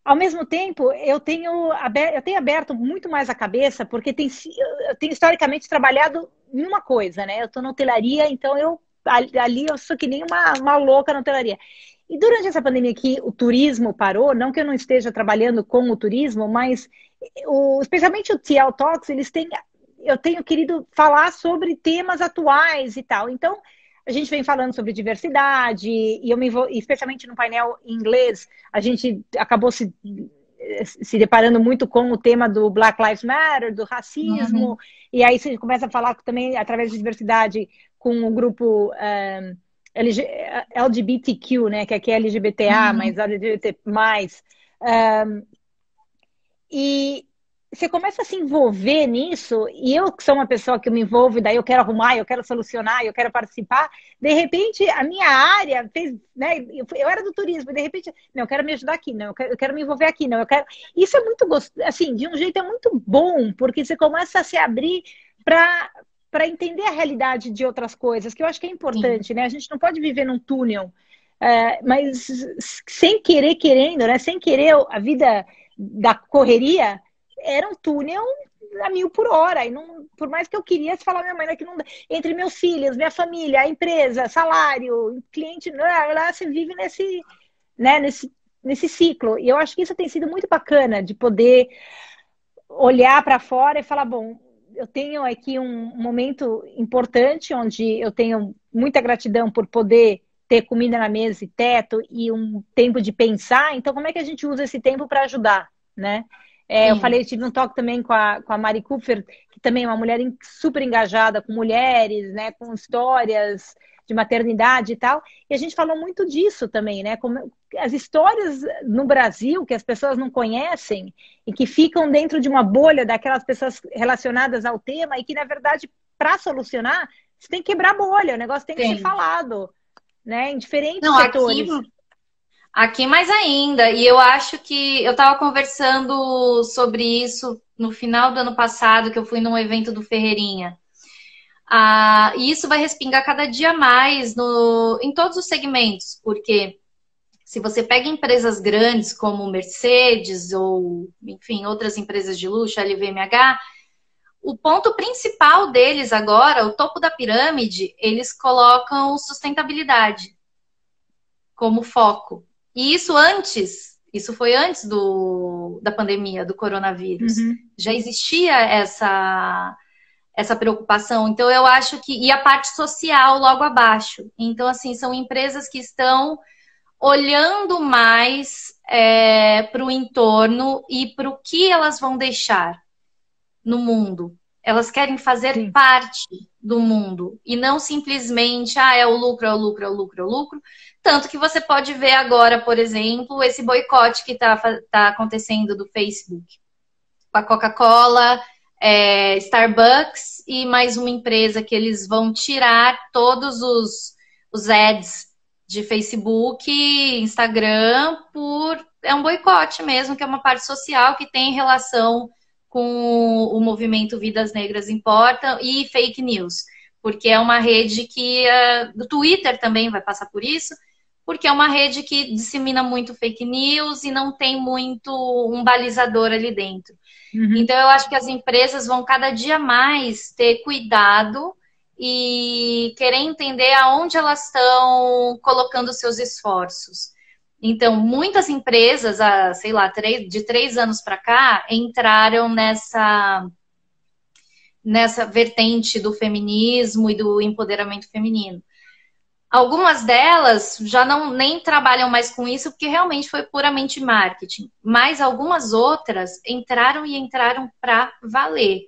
ao mesmo tempo, eu tenho, aberto, eu tenho aberto muito mais a cabeça, porque tem, eu tenho historicamente trabalhado em uma coisa, né? Eu estou na hotelaria, então eu ali eu sou que nem uma, uma louca na hotelaria. E durante essa pandemia que o turismo parou, não que eu não esteja trabalhando com o turismo, mas o, especialmente o TL Talks, eles têm, eu tenho querido falar sobre temas atuais e tal. Então, a gente vem falando sobre diversidade, e eu me especialmente no painel em inglês, a gente acabou se, se deparando muito com o tema do Black Lives Matter, do racismo, uhum. e aí você começa a falar também através de diversidade com o grupo. Um, LGBTQ, né? Que aqui é LGBTA, uhum. mas LGBT+. Um, e você começa a se envolver nisso, e eu que sou uma pessoa que me envolvo, daí eu quero arrumar, eu quero solucionar, eu quero participar, de repente a minha área fez, né, eu era do turismo, de repente, não, eu quero me ajudar aqui, não, eu quero, eu quero me envolver aqui, não, eu quero... Isso é muito, gost... assim, de um jeito é muito bom, porque você começa a se abrir para para entender a realidade de outras coisas, que eu acho que é importante, Sim. né? A gente não pode viver num túnel, é, mas sem querer, querendo, né? Sem querer a vida da correria era um túnel a mil por hora. E não, por mais que eu queria falar minha mãe né, que não entre meus filhos, minha família, a empresa, salário, cliente, lá, lá você vive nesse, né, nesse, nesse ciclo. E eu acho que isso tem sido muito bacana de poder olhar para fora e falar, bom, eu tenho aqui um momento importante onde eu tenho muita gratidão por poder ter comida na mesa e teto e um tempo de pensar. Então, como é que a gente usa esse tempo para ajudar, né? É, eu falei, eu tive um toque também com a, com a Mari Kupfer, que também é uma mulher super engajada com mulheres, né, com histórias de maternidade e tal. E a gente falou muito disso também, né? Como as histórias no Brasil que as pessoas não conhecem e que ficam dentro de uma bolha daquelas pessoas relacionadas ao tema e que, na verdade, para solucionar, você tem que quebrar a bolha, o negócio tem que ser falado, né? Em diferentes não, setores. Aqui, aqui mais ainda. E eu acho que eu estava conversando sobre isso no final do ano passado, que eu fui num evento do Ferreirinha. Ah, e isso vai respingar cada dia mais no, em todos os segmentos, porque se você pega empresas grandes como Mercedes ou, enfim, outras empresas de luxo, LVMH, o ponto principal deles agora, o topo da pirâmide, eles colocam sustentabilidade como foco. E isso antes, isso foi antes do, da pandemia, do coronavírus. Uhum. Já existia essa essa preocupação. Então, eu acho que. E a parte social logo abaixo. Então, assim, são empresas que estão olhando mais é, para o entorno e para o que elas vão deixar no mundo. Elas querem fazer Sim. parte do mundo e não simplesmente, ah, é o lucro, é o lucro, é o lucro, é o lucro. Tanto que você pode ver agora, por exemplo, esse boicote que está tá acontecendo do Facebook. A Coca-Cola é, Starbucks e mais uma empresa que eles vão tirar todos os, os ads de Facebook, Instagram, por é um boicote mesmo, que é uma parte social que tem relação com o movimento Vidas Negras Importam e fake news, porque é uma rede que uh, Twitter também vai passar por isso, porque é uma rede que dissemina muito fake news e não tem muito um balizador ali dentro. Uhum. Então, eu acho que as empresas vão cada dia mais ter cuidado e querer entender aonde elas estão colocando seus esforços. Então, muitas empresas, há, sei lá, de três anos para cá, entraram nessa, nessa vertente do feminismo e do empoderamento feminino. Algumas delas já não nem trabalham mais com isso porque realmente foi puramente marketing, mas algumas outras entraram e entraram para valer.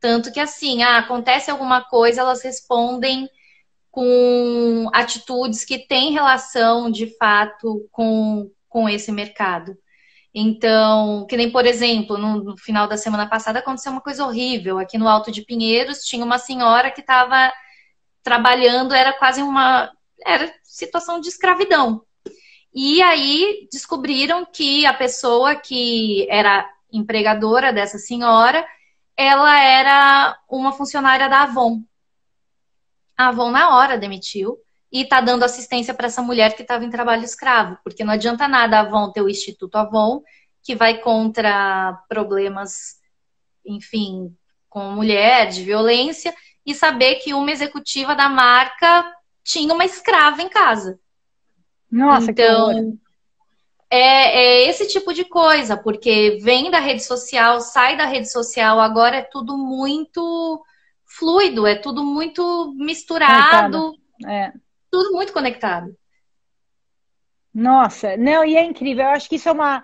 Tanto que assim, ah, acontece alguma coisa, elas respondem com atitudes que têm relação de fato com, com esse mercado. Então, que nem, por exemplo, no, no, final da semana passada aconteceu uma coisa horrível. Aqui no Alto de Pinheiros tinha uma senhora que estava trabalhando, era quase uma era situação de escravidão. E aí descobriram que a pessoa que era empregadora dessa senhora, ela era uma funcionária da Avon. A Avon na hora demitiu e está dando assistência para essa mulher que estava em trabalho escravo, porque não adianta nada a Avon ter o Instituto Avon, que vai contra problemas, enfim, com mulher, de violência, e saber que uma executiva da marca tinha uma escrava em casa. Nossa, então, é, é, esse tipo de coisa, porque vem da rede social, sai da rede social, agora é tudo muito fluido, é tudo muito misturado, é. tudo muito conectado. Nossa, não, e é incrível, eu acho que isso é uma.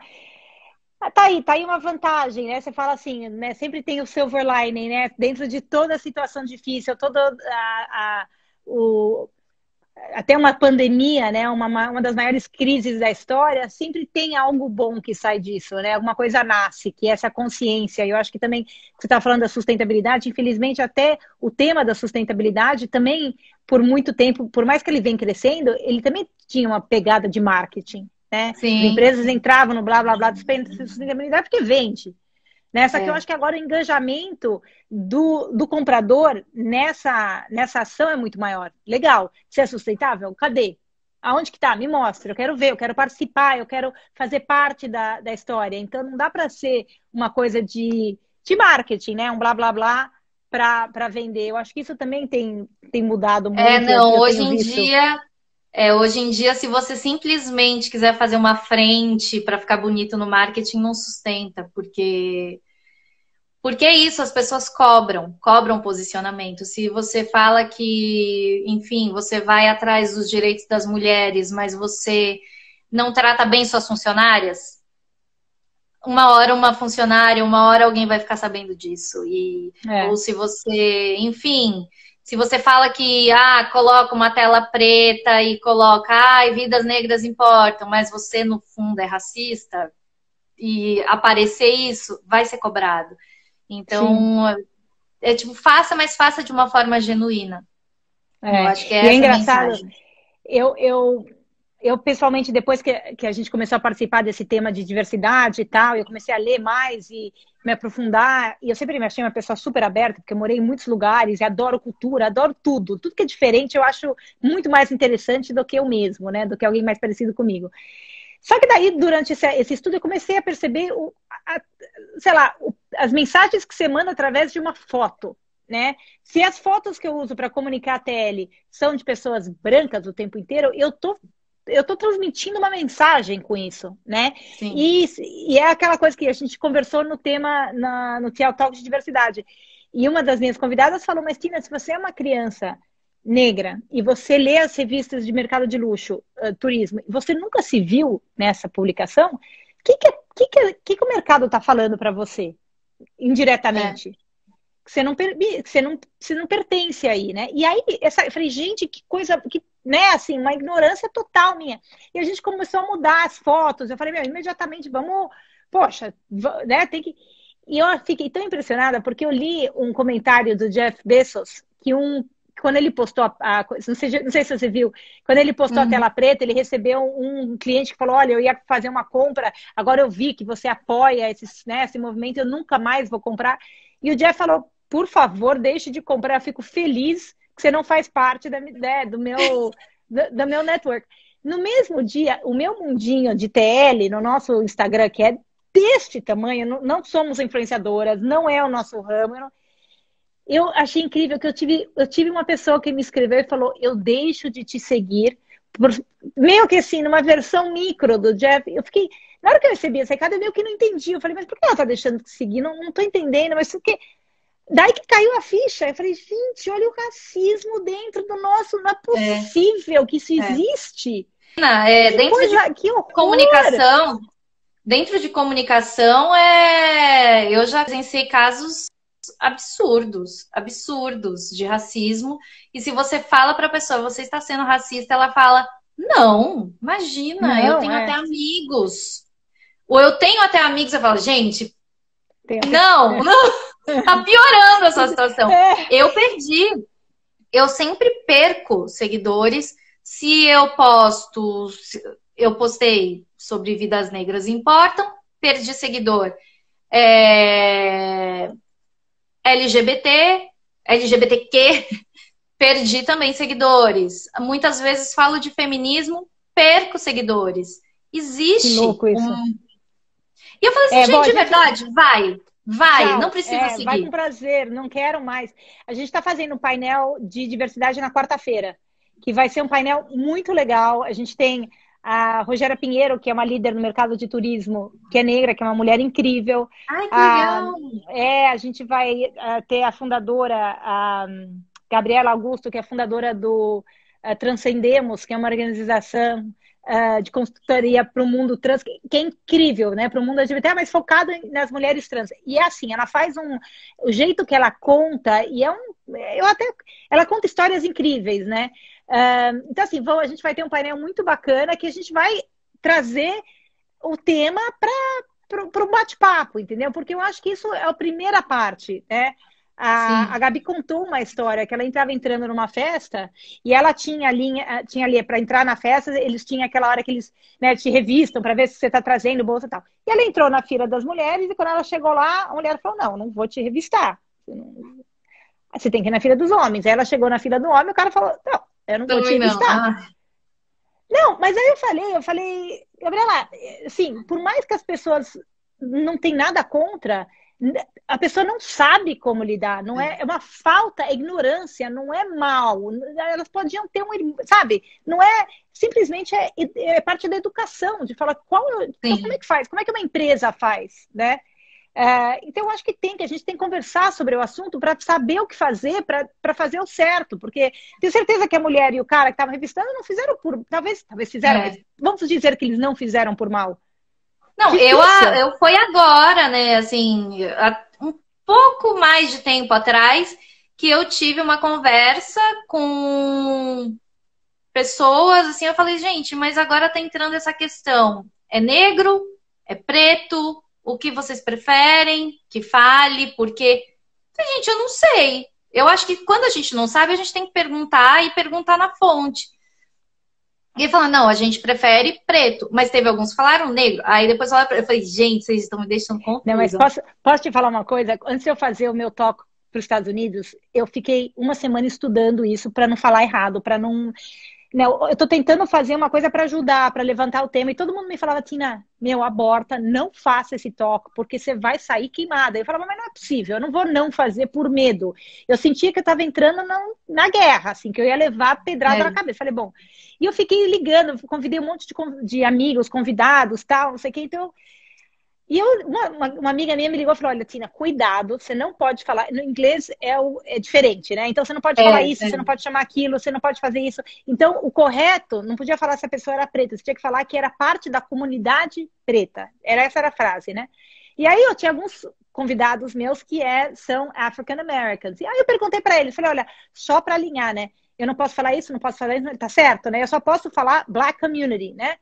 Tá aí, tá aí uma vantagem, né? Você fala assim, né? Sempre tem o silver lining, né? Dentro de toda a situação difícil, toda a, a o, até uma pandemia, né, uma, uma das maiores crises da história, sempre tem algo bom que sai disso, né? Alguma coisa nasce, que é essa consciência. E eu acho que também, você está falando da sustentabilidade, infelizmente, até o tema da sustentabilidade também, por muito tempo, por mais que ele venha crescendo, ele também tinha uma pegada de marketing, né? Sim. As empresas entravam no blá blá blá de sustentabilidade porque vende. Né? Só é. que eu é. acho que agora o engajamento do, do comprador nessa, nessa ação é muito maior. Legal. Se é sustentável, cadê? Aonde que tá? Me mostra. Eu quero ver, eu quero participar, eu quero fazer parte da, da história. Então não dá para ser uma coisa de, de marketing, né? Um blá blá blá para vender. Eu acho que isso também tem, tem mudado muito. É, não, hoje em visto. dia. É, hoje em dia, se você simplesmente quiser fazer uma frente para ficar bonito no marketing, não sustenta, porque Porque é isso, as pessoas cobram, cobram posicionamento. Se você fala que, enfim, você vai atrás dos direitos das mulheres, mas você não trata bem suas funcionárias, uma hora uma funcionária, uma hora alguém vai ficar sabendo disso. E, é. Ou se você, enfim, se você fala que ah, coloca uma tela preta e coloca, ai, vidas negras importam, mas você no fundo é racista, e aparecer isso, vai ser cobrado. Então, Sim. é tipo, faça, mas faça de uma forma genuína. É. Eu acho que é, é engraçado. Eu, eu, eu, pessoalmente, depois que, que a gente começou a participar desse tema de diversidade e tal, eu comecei a ler mais e me aprofundar. E eu sempre me achei uma pessoa super aberta, porque eu morei em muitos lugares e adoro cultura, adoro tudo. Tudo que é diferente eu acho muito mais interessante do que eu mesmo, né? Do que alguém mais parecido comigo. Só que daí, durante esse, esse estudo, eu comecei a perceber, o, a, sei lá, o, as mensagens que você manda através de uma foto, né? Se as fotos que eu uso para comunicar a TL são de pessoas brancas o tempo inteiro, eu tô eu tô transmitindo uma mensagem com isso, né? E, e, é aquela coisa que a gente conversou no tema na, no Tial Talk de diversidade. E uma das minhas convidadas falou, mas Tina, se você é uma criança negra e você lê as revistas de mercado de luxo, uh, turismo, e você nunca se viu nessa publicação, o que, que, que, que, que o mercado está falando para você, indiretamente? É. Que você não, que você, não, você não pertence aí, né? E aí, essa, eu falei, gente, que coisa, que, né, assim, uma ignorância total minha. E a gente começou a mudar as fotos. Eu falei, meu, imediatamente, vamos, poxa, né, tem que. E eu fiquei tão impressionada porque eu li um comentário do Jeff Bezos que um quando ele postou a, a não, sei, não, sei, se você viu, quando ele postou uhum. a tela preta, ele recebeu um, um, cliente que falou: Olha, eu ia fazer uma compra, agora eu vi que você apoia esse, né, esse movimento, eu nunca mais vou comprar. E o Jeff falou: Por favor, deixe de comprar, eu fico feliz você não faz parte da, né, do, meu, do, do meu network. No mesmo dia, o meu mundinho de TL no nosso Instagram, que é deste tamanho, não, não somos influenciadoras, não é o nosso ramo. Não, eu achei incrível que eu tive, eu tive uma pessoa que me escreveu e falou: Eu deixo de te seguir. Por, meio que assim, numa versão micro do Jeff. Eu fiquei. Na hora que eu recebi esse recado, eu meio que não entendi. Eu falei, mas por que ela tá deixando de seguir? Não, não tô entendendo, mas porque. Daí que caiu a ficha. Eu falei, gente, olha o racismo dentro do nosso. Não é, possível é. que isso é. existe. É, dentro coisa, de comunicação, dentro de comunicação, é, eu já presenciei casos absurdos, absurdos de racismo. E se você fala para a pessoa, você está sendo racista, ela fala: Não, imagina, não, eu tenho é. até amigos. Ou eu tenho até amigos, eu falo, gente, não, não, tá piorando essa situação. É. Eu perdi. Eu sempre perco seguidores se eu posto, eu postei sobre vidas negras importam, perdi seguidor. É, LGBT, LGBTQ, perdi também seguidores. Muitas vezes falo de feminismo, perco seguidores. Existe. Que louco isso. Um... E eu falo assim, é, gente, bom, de verdade, gente... vai. Vai, Tchau. não precisa é, seguir. Vai com prazer, não quero mais. A gente está fazendo um painel de diversidade na quarta-feira, que vai ser um painel muito legal. A gente tem a Rogéria Pinheiro, que é uma líder no mercado de turismo, que é negra, que é uma mulher incrível. Ai, que legal! é, a gente vai uh, ter a fundadora, a Gabriela Augusto, que é a fundadora do uh, Transcendemos, que é uma organização uh, de consultoria para o mundo trans, que, é incrível, né? Para o mundo LGBT, mas focado nas mulheres trans. E é assim, ela faz um. O jeito que ela conta, e é um. Eu até. Ela conta histórias incríveis, né? então, assim, vamos, a gente vai ter um painel muito bacana que a gente vai trazer o tema para o bate-papo, entendeu? Porque eu acho que isso é a primeira parte, né? A, a, Gabi contou uma história que ela estava entrando numa festa e ela tinha linha, eh, tinha ali para entrar na festa, eles tinham aquela hora que eles né, te revistam para ver se você está trazendo bolsa e tal. E ela entrou na fila das mulheres e quando ela chegou lá, a mulher falou: Não, não vou te revistar. Você tem que ir na fila dos homens. Aí ela chegou na fila do homem, o cara falou: Não, eu não vou te entrevistar. Não. Ah. não, mas aí eu falei, eu falei, Gabriela, assim, por mais que as pessoas não tenham nada contra, a pessoa não sabe como lidar, não é, é uma falta, é ignorância, não é mal. Elas podiam ter um, sabe? Não é simplesmente é, é parte da educação, de falar qual, então, como é que faz, como é que uma empresa faz, né? É, então, eu acho que tem, que a gente tem que conversar sobre o assunto para saber o que fazer, para fazer o certo. Porque tenho certeza que a mulher e o cara que estavam revistando não fizeram por. Talvez, talvez fizeram, é. mas vamos dizer que eles não fizeram por mal. Não, eu, eu foi agora, né? Assim, pouco mais de tempo atrás, que eu tive uma conversa com pessoas, assim, eu falei, gente, mas agora tá entrando essa questão. É negro? É preto? O que vocês preferem? Que fale? Porque, gente, eu não sei. Eu acho que quando a gente não sabe, a gente tem que perguntar e perguntar na fonte. E falou, não, a gente prefere preto. Mas teve alguns que falaram negro. Aí depois eu falei, gente, vocês estão me deixando confusa. Não, mas posso, posso te falar uma coisa? Antes de eu fazer o meu toque para os Estados Unidos, eu fiquei uma semana estudando isso para não falar errado, para não né, eu estou tentando fazer uma coisa para ajudar, para levantar o tema, e todo mundo me falava, Tina, meu, aborta, não faça esse toque, porque você vai sair queimada. Eu falava, mas não é possível, eu não vou não fazer por medo. Eu sentia que eu estava entrando na, na, guerra, assim, que eu ia levar pedrada é. na cabeça. Falei, bom, e eu fiquei ligando, convidei um monte de, de amigos, convidados, tal, não sei o que, então e eu, uma, uma, amiga minha me ligou e falou: Olha, Tina, cuidado, você não pode falar. No inglês é, o, é diferente, né? Então você não pode é, falar isso, é. você não pode chamar aquilo, você não pode fazer isso. Então, o correto, não podia falar se a pessoa era preta, você tinha que falar que era parte da comunidade preta. Era essa era a frase, né? E aí eu tinha alguns convidados meus que é, são African Americans. E aí eu perguntei para eles, falei, olha, só para alinhar, né? Eu não posso falar isso, não posso falar isso, tá certo, né? Eu só posso falar Black Community, né?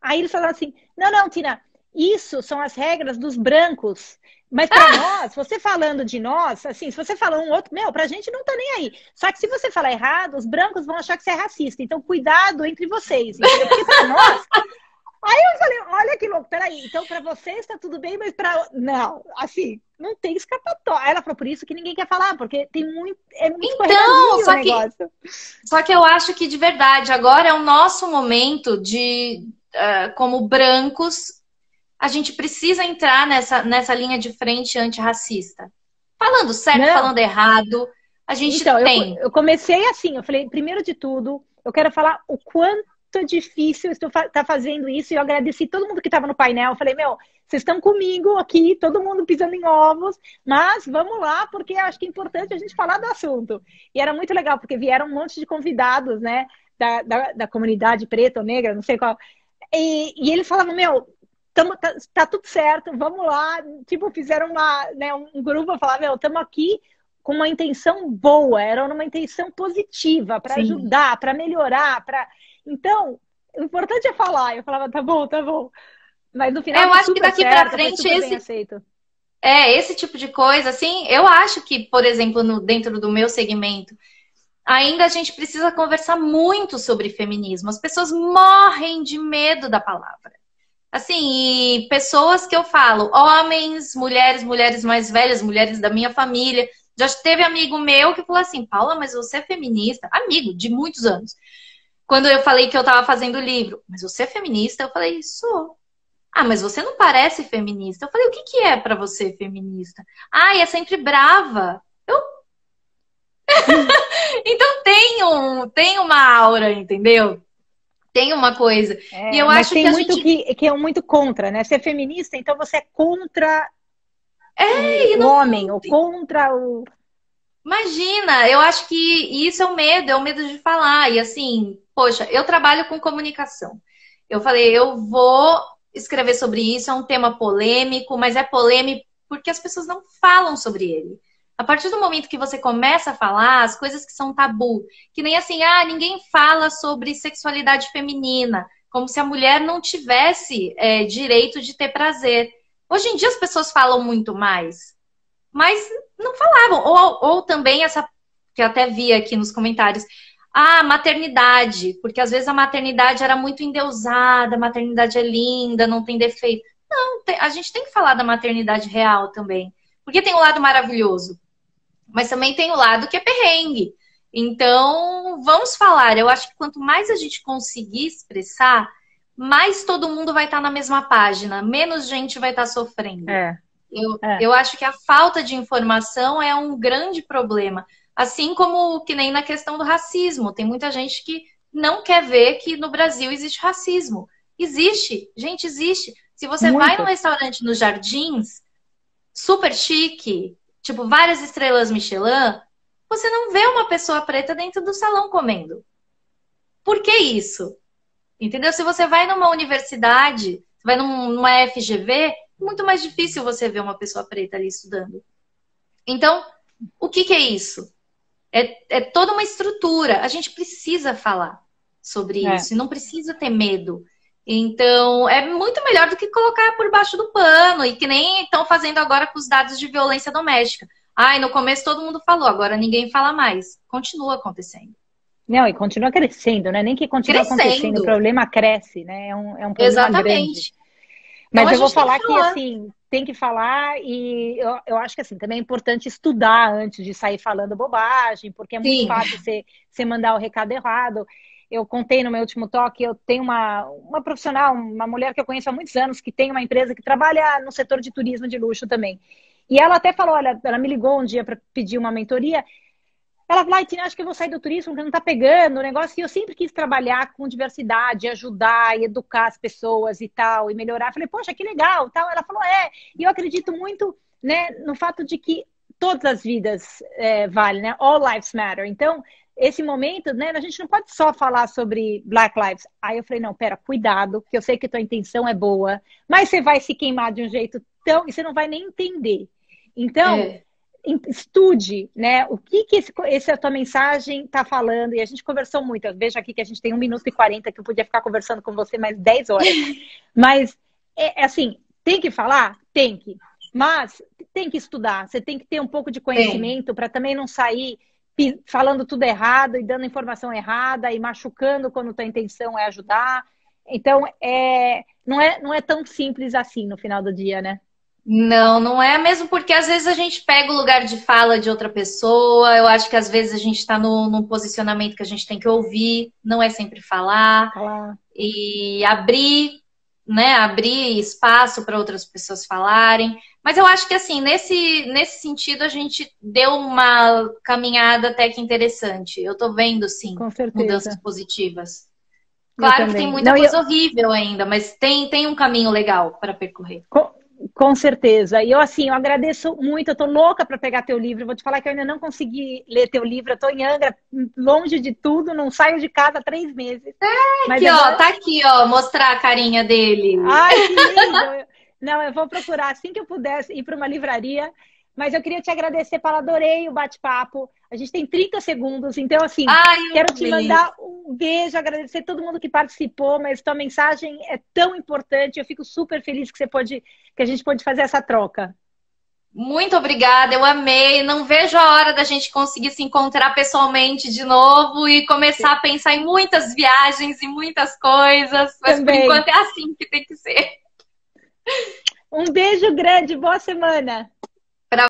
Aí eles falaram assim, não, não, Tina, isso são as regras dos brancos. Mas para ah! nós, você falando de nós, assim, se você falar um outro, meu, pra gente não tá nem aí. Só que se você falar errado, os brancos vão achar que você é racista. Então, cuidado entre vocês, entendeu? Porque pra nós. Aí eu falei, olha que louco, peraí, então para vocês tá tudo bem, mas para Não, assim, não tem escapatória. Ela falou, por isso que ninguém quer falar, porque tem muito. É muito então, só que, só que eu acho que de verdade, agora é o nosso momento de, uh, como brancos, a gente precisa entrar nessa, nessa linha de frente antirracista. Falando certo, Não. falando errado, a gente então, tem. Eu, eu, comecei assim, eu falei, primeiro de tudo, eu quero falar o quanto difícil estou tá fazendo isso e eu agradeci todo mundo que estava no painel. Eu falei, meu, vocês estão comigo aqui, todo mundo pisando em ovos, mas vamos lá, porque acho que é importante a gente falar do assunto. E era muito legal, porque vieram um monte de convidados, né, da, da, da comunidade preta ou negra, não sei qual. E, e eles falavam, meu, tamo, tá, tá, tudo certo, vamos lá. Tipo, fizeram uma, né, um grupo falar, meu, estamos aqui com uma intenção boa, era uma intenção positiva para ajudar, para melhorar, para Então, o importante é falar. Eu falava, tá bom, tá bom. Mas no final eu acho que daqui para frente esse é esse tipo de coisa, assim, eu acho que, por exemplo, no, dentro do meu segmento, ainda a gente precisa conversar muito sobre feminismo. As pessoas morrem de medo da palavra. Assim, e pessoas que eu falo, homens, mulheres, mulheres mais velhas, mulheres da minha família. Já teve amigo meu que falou assim, Paula, mas você é feminista? Amigo, de muitos anos. Quando eu falei que eu estava fazendo o livro, mas você é feminista? Eu falei, sou. Ah, mas você não parece feminista. Eu falei, o que, que é para você feminista? Ah, é sempre brava. Eu. então tem, um, tem uma aura, entendeu? Tem uma coisa. É, e eu acho tem que muito gente... que, que é muito contra, né? Ser feminista, então você é contra é, o não... homem, ou contra o. Imagina, eu acho que isso é o medo, é o medo de falar. E assim, poxa, eu trabalho com comunicação. Eu falei, eu vou escrever sobre isso, é um tema polêmico, mas é polêmico porque as pessoas não falam sobre ele. A partir do momento que você começa a falar as coisas que são tabu, que nem assim, ah, ninguém fala sobre sexualidade feminina, como se a mulher não tivesse é, direito de ter prazer. Hoje em dia as pessoas falam muito mais, mas não falavam. Ou, ou também essa que eu até vi aqui nos comentários, ah, maternidade, porque às vezes a maternidade era muito endeusada, a maternidade é linda, não tem defeito. Não, a gente tem que falar da maternidade real também. Porque tem um lado maravilhoso mas também tem o lado que é perrengue. Então, vamos falar. Eu acho que quanto mais a gente conseguir expressar, mais todo mundo vai estar na mesma página, menos gente vai estar sofrendo. É. Eu, é. eu acho que a falta de informação é um grande problema. Assim como que nem na questão do racismo. Tem muita gente que não quer ver que no Brasil existe racismo. Existe, gente, existe. Se você Muito. vai num restaurante nos jardins, super chique, tipo várias estrelas Michelin, você não vê uma pessoa preta dentro do salão comendo. Por que isso? Entendeu? Se você vai numa universidade, vai numa FGV, é muito mais difícil você ver uma pessoa preta ali estudando. Então, o que, que é isso? É, é, toda uma estrutura. A gente precisa falar sobre é. isso e não precisa ter medo. Então, é muito melhor do que colocar por baixo do pano e que nem estão fazendo agora com os dados de violência doméstica. Ai, no começo todo mundo falou, agora ninguém fala mais. Continua acontecendo. Não, e continua crescendo, né? Nem que continua crescendo. acontecendo, o problema cresce, né? É um, é um problema Exatamente. grande. Mas então, eu vou falar que, falar. assim, tem que falar e eu, eu acho que, assim, também é importante estudar antes de sair falando bobagem, porque é muito Sim. fácil você, você mandar o recado errado eu contei no meu último toque, eu tenho uma, uma profissional, uma mulher que eu conheço há muitos anos, que tem uma empresa que trabalha no setor de turismo de luxo também. E ela até falou, olha, ela me ligou um dia para pedir uma mentoria. Ela falou, Tina, acho que eu vou sair do turismo, porque não está pegando o negócio. E eu sempre quis trabalhar com diversidade, ajudar e educar as pessoas e tal, e melhorar. Eu falei, poxa, que legal, tal. Ela falou, é. E eu acredito muito né, no fato de que todas as vidas é, valem, né? All lives matter. Então, esse momento, né, a gente não pode só falar sobre Black Lives. Aí eu falei, não, pera, cuidado, porque eu sei que tua intenção é boa, mas você vai se queimar de um jeito tão... e você não vai nem entender. Então, é. estude, né, o que que esse, essa tua mensagem está falando, e a gente conversou muito, veja aqui que a gente tem um minuto e quarenta, que eu podia ficar conversando com você mais dez horas. mas, é, é assim, tem que falar? Tem que. Mas tem que estudar, você tem que ter um pouco de conhecimento para também não sair falando tudo errado e dando informação errada e machucando quando tua intenção é ajudar. Então, é, não, é, não é tão simples assim no final do dia, né? Não, não é mesmo porque às vezes a gente pega o lugar de fala de outra pessoa. Eu acho que às vezes a gente está num posicionamento que a gente tem que ouvir, não é sempre falar. falar. E abrir, né? Abrir espaço para outras pessoas falarem. Mas eu acho que, assim, nesse, nesse sentido, a gente deu uma caminhada até que interessante. Eu tô vendo, sim, mudanças positivas. Claro que tem muita Não, coisa eu... horrível ainda, mas tem, tem um caminho legal para percorrer. Com, com, certeza. E eu, assim, eu agradeço muito. Eu tô louca para pegar teu livro. Vou te falar que eu ainda não consegui ler teu livro. Eu tô em Angra, longe de tudo, não saio de casa há três meses. É, mas aqui, agora... ó, tá aqui, ó, mostrar a carinha dele. Ai, que lindo! Não, eu vou procurar assim que eu pudesse ir para uma livraria. Mas eu queria te agradecer, Paula, adorei o bate-papo. A gente tem 30 segundos, então, assim, Ai, quero te mandar um beijo, agradecer todo mundo que participou, mas tua mensagem é tão importante, eu fico super feliz que você pode, que a gente pode fazer essa troca. Muito obrigada, eu amei. Não vejo a hora da gente conseguir se encontrar pessoalmente de novo e começar a pensar em muitas viagens e muitas coisas. Mas Também. por enquanto é assim que tem que ser. Um beijo grande, boa semana.